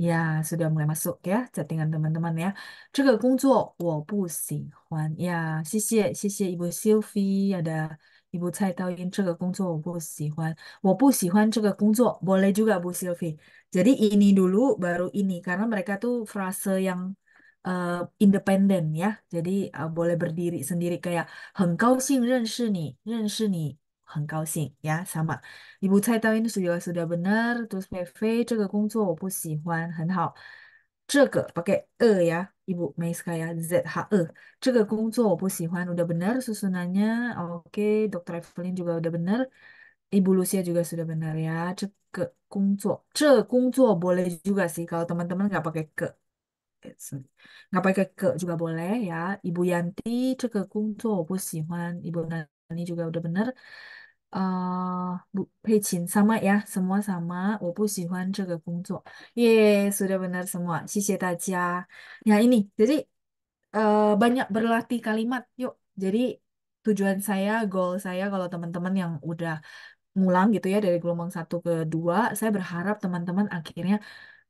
Ya, sudah mulai masuk ya chattingan teman-teman ya. 这个工作我不喜欢 ya. 谢谢谢谢 Ibu Sylvie ada Ibu Cai Taoyin 这个工作我不喜欢。我不喜欢这个工作 boleh juga Bu Sylvie. Jadi ini dulu baru ini karena mereka tuh frase yang eh, independen ya. Jadi eh, boleh berdiri sendiri kayak 很高兴认识你，认识你 很高兴 ya sama. Ibu Cai tahu ini sudah sudah benar. Terus PV 这个工作我不喜欢，很好。这个 pakai e ya, Ibu Meiska ya, Z H E. 这个工作我不喜欢, udah benar susunannya. Oke, Dr. Evelyn juga udah benar. Ibu Lucia juga sudah benar ya. 这个工作，这工作 boleh juga sih kalau teman-teman nggak pakai ke. Eh, sorry. Nggak pakai ke juga boleh ya. Ibu Yanti, 这个工作我不喜欢. Ibu Nani juga udah benar. Uh, Bu Peicin sama ya, semua sama. 我不喜欢这个工作. Ye, sudah benar semua. 谢谢大家. Ya ini, jadi eh, banyak berlatih kalimat. Yuk, jadi tujuan saya, goal saya kalau teman-teman yang udah ngulang gitu ya dari gelombang satu ke dua, saya berharap teman-teman akhirnya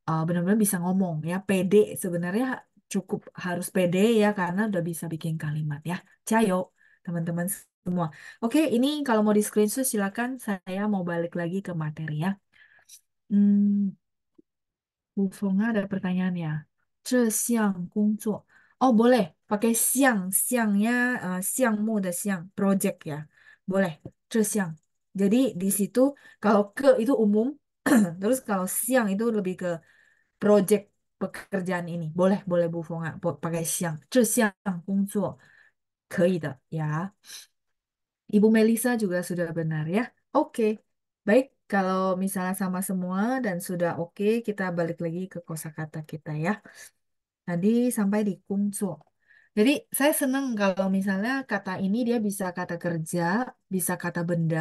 uh, benar-benar bisa ngomong ya. Pede sebenarnya cukup harus pede ya karena udah bisa bikin kalimat ya. Cayo teman-teman semua. Oke, ini kalau mau di screenshot silakan saya mau balik lagi ke materi ya. Hmm, Bu Fonga ada pertanyaan ya. 这项工作 Oh boleh pakai siang siangnya uh, 项目的项 project ya boleh 这项 jadi di situ kalau ke itu umum terus kalau siang itu lebih ke project pekerjaan ini boleh boleh Bu Fonga po- pakai siang 这项工作可以的ya Ibu Melisa juga sudah benar ya. Oke, baik. Kalau misalnya sama semua dan sudah oke, kita balik lagi ke kosakata kita ya. Tadi sampai di kungsu. Jadi saya seneng kalau misalnya kata ini dia bisa kata kerja, bisa kata benda.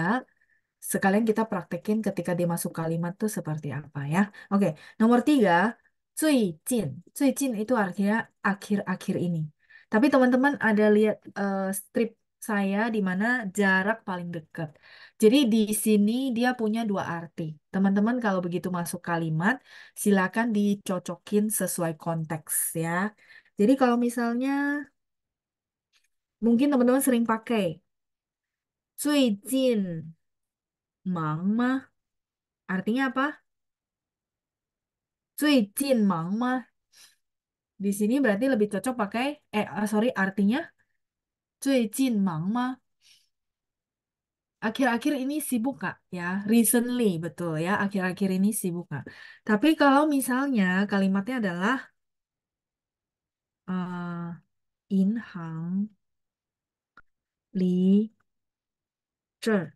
Sekalian kita praktekin ketika dia masuk kalimat tuh seperti apa ya. Oke, nomor tiga, cui cin. Cui cin itu artinya akhir-akhir ini. Tapi teman-teman ada lihat uh, strip saya di mana jarak paling dekat. Jadi di sini dia punya dua arti. Teman-teman kalau begitu masuk kalimat, silakan dicocokin sesuai konteks ya. Jadi kalau misalnya mungkin teman-teman sering pakai 最近忙吗? Artinya apa? 最近忙吗? Di sini berarti lebih cocok pakai eh ah, sorry artinya 最近忙吗? Akhir-akhir ini sibuk Kak ya. Recently betul ya. Akhir-akhir ini sibuk Kak. Tapi kalau misalnya kalimatnya adalah uh, 银行离这儿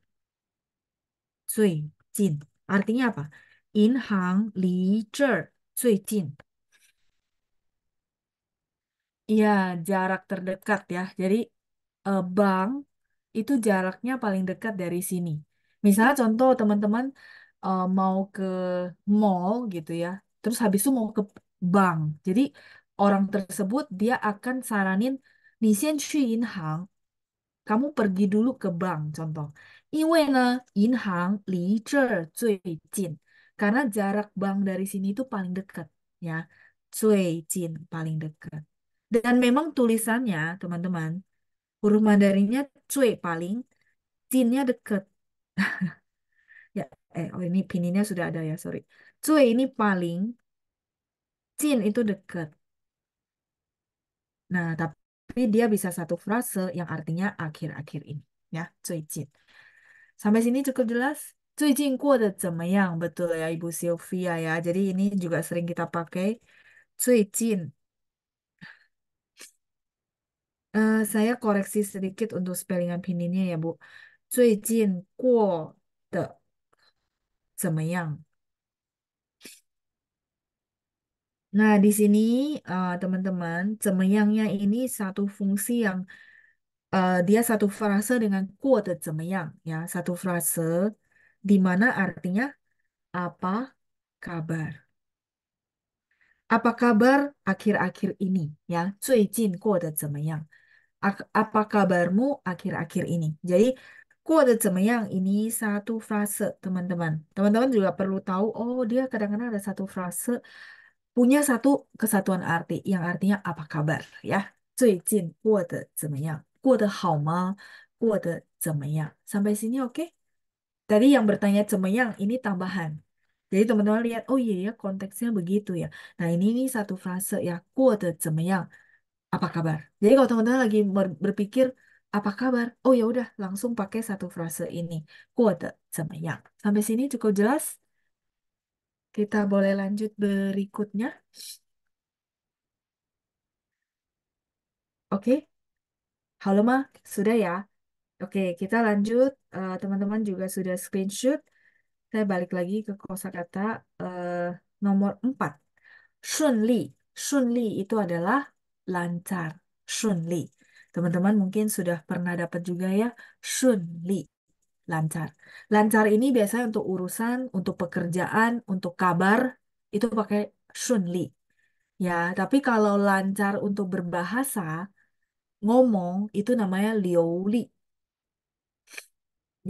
最近 artinya apa? 银行离这儿最近 Iya, jarak terdekat ya. Jadi eh, bank itu jaraknya paling dekat dari sini. Misalnya contoh teman-teman eh, mau ke mall gitu ya, terus habis itu mau ke bank. Jadi orang tersebut dia akan saranin, 你先去银行 kamu pergi dulu ke bank, contoh. 因为呢，银行离这儿最近。Karena jarak bank dari sini itu paling dekat, ya. 最近 paling dekat. Dan memang tulisannya, teman-teman, huruf Mandarinnya cuy paling, jinnya deket. Ya, eh, oh ini pininnya sudah ada ya, sorry. Cuy ini paling, jin itu deket. Nah, tapi dia bisa satu frase yang artinya akhir-akhir ini, ya, cuy jin. Sampai sini cukup jelas? 最近过得怎么样? Betul ya, Ibu Sylvia ya. Jadi ini juga sering kita pakai 最近 Eh, saya koreksi sedikit untuk spellingan pininnya ya, Bu. 最近过得怎么样？ Nah, di sini eh, teman-teman, zemeyangnya ini satu fungsi yang eh, dia satu frase dengan 过得怎么样 ya, satu frase di mana artinya apa kabar? Apa kabar akhir-akhir ini ya? 最近过得怎么样？Ak- Apa kabarmu akhir-akhir ini? Jadi 过得怎么样 ini satu frase, teman-teman. Teman-teman juga perlu tahu, oh dia kadang-kadang ada satu frase punya satu kesatuan arti yang artinya apa kabar ya. 最近过得怎么样？过得好吗？过得怎么样？Sampai sini oke? Tadi yang bertanya 怎么样 ini tambahan. Jadi teman-teman lihat, oh iya ya konteksnya begitu ya. Nah ini nih satu frase ya, 过得怎么样 apa kabar. Jadi kalau teman-teman lagi berpikir apa kabar, oh ya udah langsung pakai satu frase ini. Kuota semayang. Sampai sini cukup jelas. Kita boleh lanjut berikutnya. Oke. Halo Ma, sudah ya? Oke, kita lanjut. Eh, teman-teman uh, juga sudah screenshot. Saya balik lagi ke kosakata uh, nomor 4. Shunli. Shunli itu adalah lancar, shunli. Teman-teman mungkin sudah pernah dapat juga ya, shunli, lancar. Lancar ini biasanya untuk urusan, untuk pekerjaan, untuk kabar, itu pakai shunli. Ya, tapi kalau lancar untuk berbahasa, ngomong, itu namanya liuli.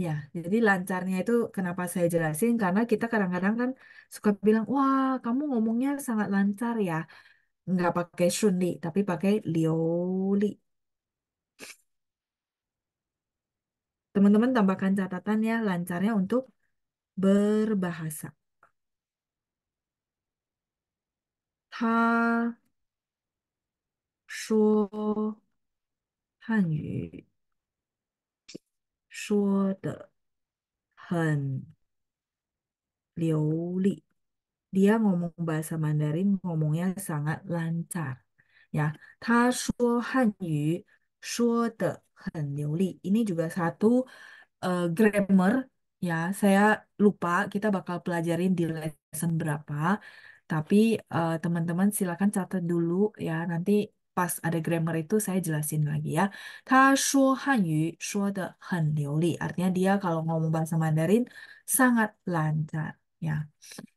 Ya, jadi lancarnya itu kenapa saya jelasin karena kita kadang-kadang kan suka bilang, "Wah, kamu ngomongnya sangat lancar ya." nggak pakai Shunli, tapi pakai Lioli. Teman-teman tambahkan catatan ya, lancarnya untuk berbahasa. Ta shuo Hanyu shuo de hen liu li Dia ngomong bahasa Mandarin ngomongnya sangat lancar. Ya, 他说汉语说的很流利. Ini juga satu eh, grammar ya. Saya lupa kita bakal pelajarin di lesson berapa. Tapi eh, teman-teman silakan catat dulu ya. Nanti pas ada grammar itu saya jelasin lagi ya. 他说汉语说的很流利. Artinya dia kalau ngomong bahasa Mandarin sangat lancar ya.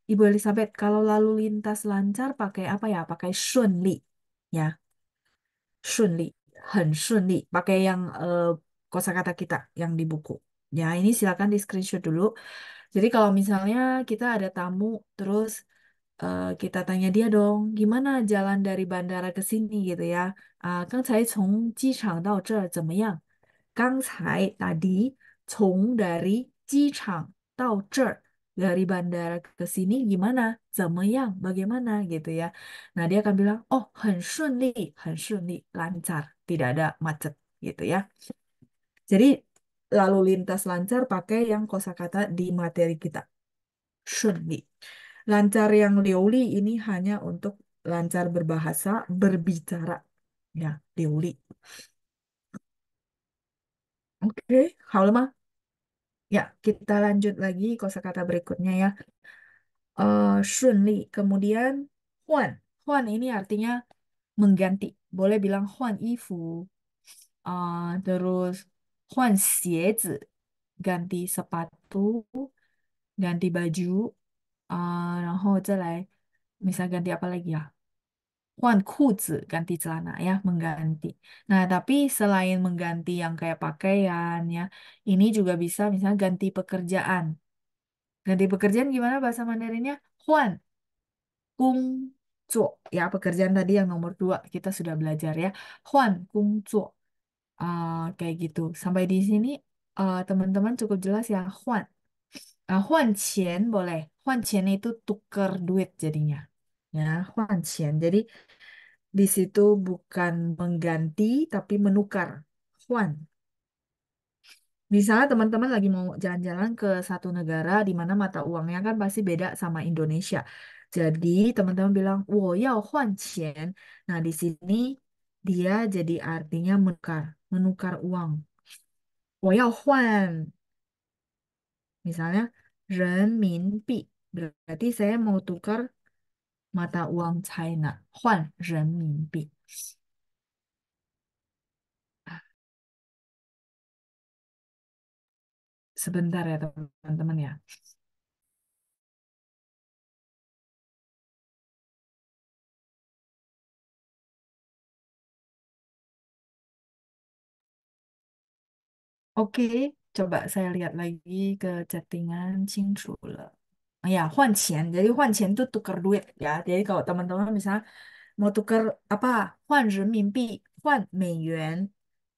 Ibu Elizabeth, kalau lalu lintas lancar pakai apa ya? Pakai 顺利 ya. 顺利，很顺利. Pakai yang eh, kosakata kita yang di buku. Ya, ini silakan di screenshot dulu. Jadi kalau misalnya kita ada tamu, terus eh, kita tanya dia dong, gimana jalan dari bandara ke sini gitu ya? Ah, 刚才从机场到这儿怎么样？刚才 tadi 从 dari 机场到这儿 dari bandara ke sini gimana? 怎么样? Bagaimana gitu ya? Nah dia akan bilang, oh 很顺利，很顺利，lancar, tidak ada macet gitu ya. Jadi lalu lintas lancar pakai yang kosakata di materi kita. 顺利. Lancar yang liuli ini hanya untuk lancar berbahasa, berbicara. Ya, liuli. Oke, halo Ma. Ya, kita lanjut lagi kosakata berikutnya ya. Eh, 顺利. Kemudian 换. 换 ini artinya mengganti. Boleh bilang 换衣服. Ah, terus 换鞋子. Ganti sepatu, ganti baju. Ah, 然后再来 misal ganti apa lagi ya? 换裤子, ganti celana ya, mengganti. Nah, tapi selain mengganti yang kayak pakaian ya, ini juga bisa misalnya ganti pekerjaan. Ganti pekerjaan gimana bahasa Mandarinnya? 换工作 ya, pekerjaan tadi yang nomor dua kita sudah belajar ya. 换工作 Ah, kayak gitu. Sampai di sini ah, teman-teman cukup jelas ya. 换 Ah, 换钱 boleh. 换钱itu tukar duit jadinya. ya Huanqian. Jadi di situ bukan mengganti tapi menukar. Huan. Misalnya teman-teman lagi mau jalan-jalan ke satu negara di mana mata uangnya kan pasti beda sama Indonesia. Jadi teman-teman bilang, "Wo yao huan qian." Nah, di sini dia jadi artinya menukar, menukar uang. Wo yao huan. Misalnya, renminbi. Berarti saya mau tukar mata uang China 换人民币 sebentar ya teman-teman ya Oke, coba saya lihat lagi ke chattingan 清楚了。Oh ya, 换钱. Jadi 换钱itu tukar duit ya. Jadi kalau teman-teman misalnya mau tukar apa? 换人民币,换美元.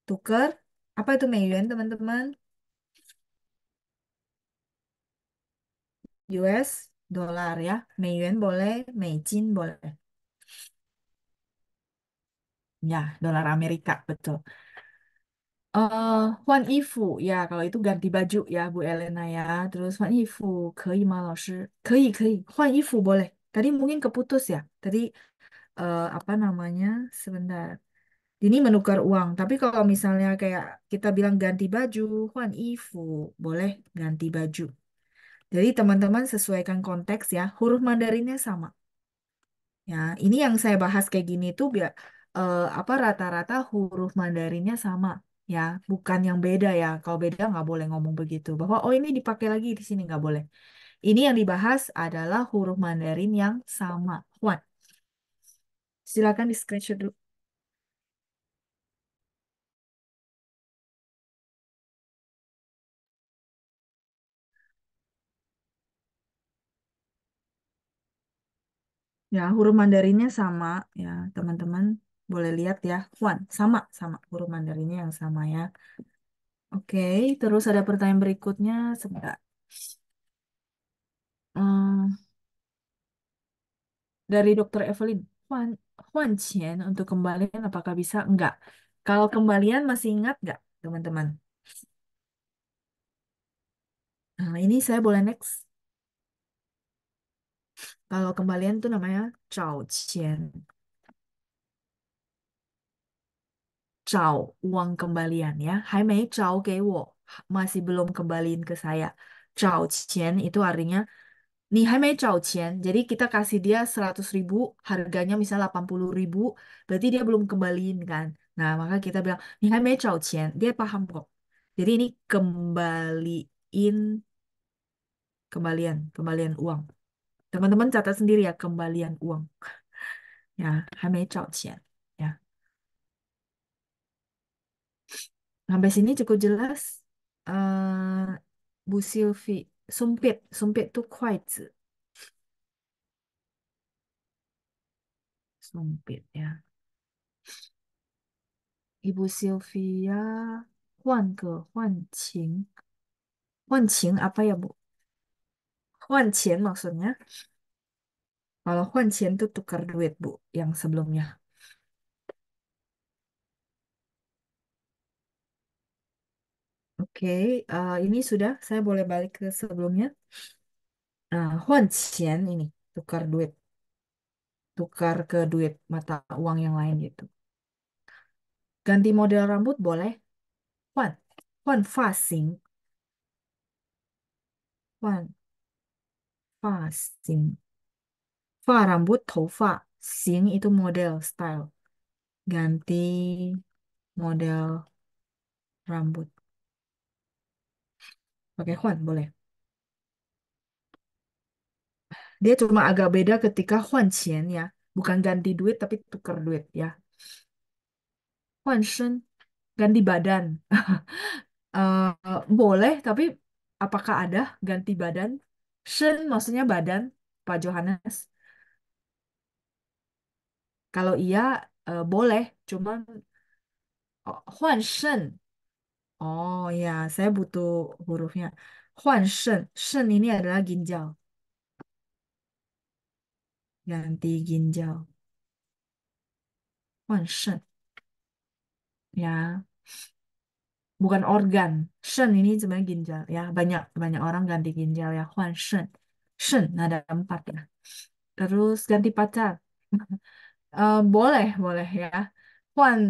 Tukar apa itu 美元, teman-teman? US dolar ya. 美元 boleh, 美金 boleh. Ya, dolar Amerika, betul. Uh, 换衣服 ya kalau itu ganti baju ya Bu Elena ya terus 换衣服可以吗老师可以可以换衣服 boleh tadi mungkin keputus ya tadi uh, apa namanya sebentar ini menukar uang tapi kalau misalnya kayak kita bilang ganti baju 换衣服 boleh ganti baju jadi teman-teman sesuaikan konteks ya huruf Mandarinnya sama ya ini yang saya bahas kayak gini tuh biar uh, apa rata-rata huruf Mandarinnya sama ya bukan yang beda ya. Kalau beda nggak boleh ngomong begitu. Bahwa oh ini dipakai lagi di sini. Nggak boleh. Ini yang dibahas adalah huruf Mandarin yang sama. Huan silakan di screenshot dulu. Ya huruf Mandarinnya sama ya teman-teman boleh lihat ya Huan sama sama huruf Mandarinnya yang sama ya Oke, terus ada pertanyaan berikutnya sebentar. Hmm, dari Dokter Evelyn, Huan, Huan Qian untuk kembalian apakah bisa? Enggak. Kalau kembalian masih ingat nggak, teman-teman? Nah, ini saya boleh next. Kalau kembalian itu namanya Zhao Qian. Zhao, uang kembalian ya. Hai mei zhao ge wo. Masih belum kembaliin ke saya. Zhao Qian itu artinya Nih, hai mei zhao qian. Jadi kita kasih dia 100 ribu, harganya misalnya 80 ribu, berarti dia belum kembaliin kan. Nah, maka kita bilang, nih hai mei zhao qian. Dia paham kok. Jadi ini kembaliin, kembalian, kembalian uang. Teman-teman catat sendiri ya, kembalian uang. Ya, hai mei zhao qian. Ya. Sampai sini cukup jelas. Uh, Bu Silvi, sumpit, sumpit tuh kuaizi, sumpit ya. Ibu Silvia, Huan ke Huan Qing. Huan Qing apa ya, Bu? Huan Qian maksudnya. Kalau Huan Qian tuh tukar duit, Bu, yang sebelumnya. Oke, uh, ini sudah. Saya boleh balik ke sebelumnya. Eh, nah, Huanqian ini tukar duit, tukar ke duit mata uang yang lain gitu. Ganti model rambut boleh. Huan, huan fa xing, huan fa. Fa rambut, tofa, sing xing itu model style. Ganti model rambut. Oke, Juan, boleh. Dia cuma agak beda ketika Juan Qian ya. Bukan ganti duit, tapi tuker duit ya. Juan Shen, ganti badan. uh, boleh, tapi apakah ada ganti badan? Shen maksudnya badan, Pak Johannes. Kalau iya, uh, boleh. Cuman, oh, Huan Shen Oh ya, saya butuh hurufnya. Huan Shen. Shen ini adalah ginjal. Ganti ginjal. Huan Shen. Ya bukan organ. Shen ini sebenarnya ginjal ya. Banyak banyak orang ganti ginjal ya. Huan shen. Shen ada empat ya. Terus ganti pacar. uh, boleh, boleh ya. 换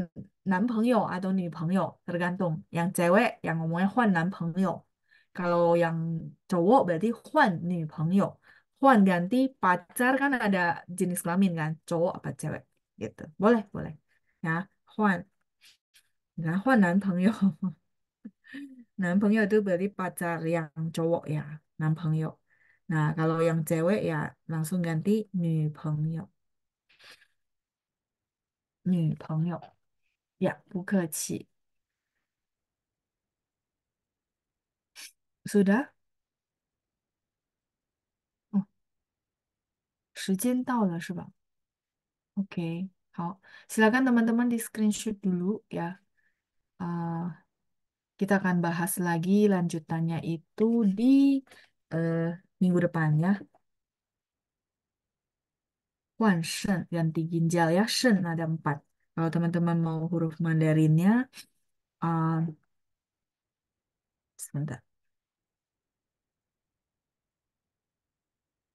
男朋友 atau 女朋友 tergantung. Yang cewek yang ngomongnya 换男朋友. Kalau yang cowok berarti 换女朋友. 换 ganti pacar kan ada jenis kelamin kan, cowok apa cewek gitu. Boleh, boleh. Ya, 换 Nah, 换男朋友 男朋友itu berarti pacar yang cowok ya, 男朋友. Nah, kalau yang cewek ya langsung ganti 女朋友.女朋友. Ya, 不客气. Sudah? Oh, 时间到了是吧？Oke, 好. Silakan teman-teman di screenshot dulu ya. Uh, kita akan bahas lagi lanjutannya itu di uh, minggu depan ya. 换肾 ganti ginjal ya. Shen ada empat. Kalau teman-teman mau huruf Mandarinnya, uh, sebentar.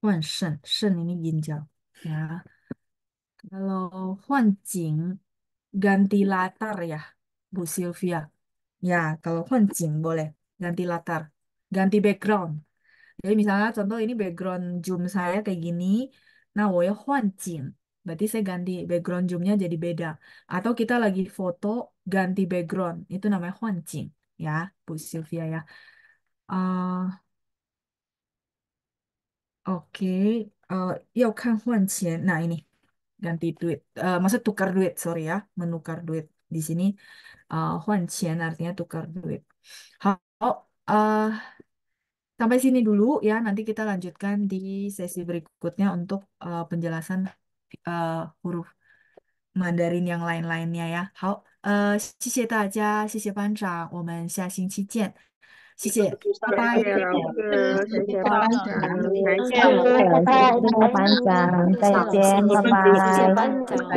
换肾, shen ini ginjal ya. Kalau 换景 ganti latar ya, Bu Sylvia. Ya, kalau 换景 boleh ganti latar, ganti background. Jadi misalnya contoh ini background Zoom saya kayak gini. Nah, 我要换景 Berarti saya ganti background zoomnya jadi beda. Atau kita lagi foto ganti background. Itu namanya huancing ya, Bu Sylvia ya. Uh, Oke, eh yau kan huan. Nah, ini ganti duit. Eh masa tukar duit, sorry ya, menukar duit di sini. Uh, artinya tukar duit. Oh, eh sampai sini dulu ya. Nanti kita lanjutkan di sesi berikutnya untuk uh, penjelasan eh, huruf Mandarin yang lain-lainnya ya. 好，呃，谢谢大家，谢谢班长，我们下星期见，谢谢，拜拜。谢谢老师，谢谢班长，感谢谢谢班长，再见，拜拜。谢谢班长。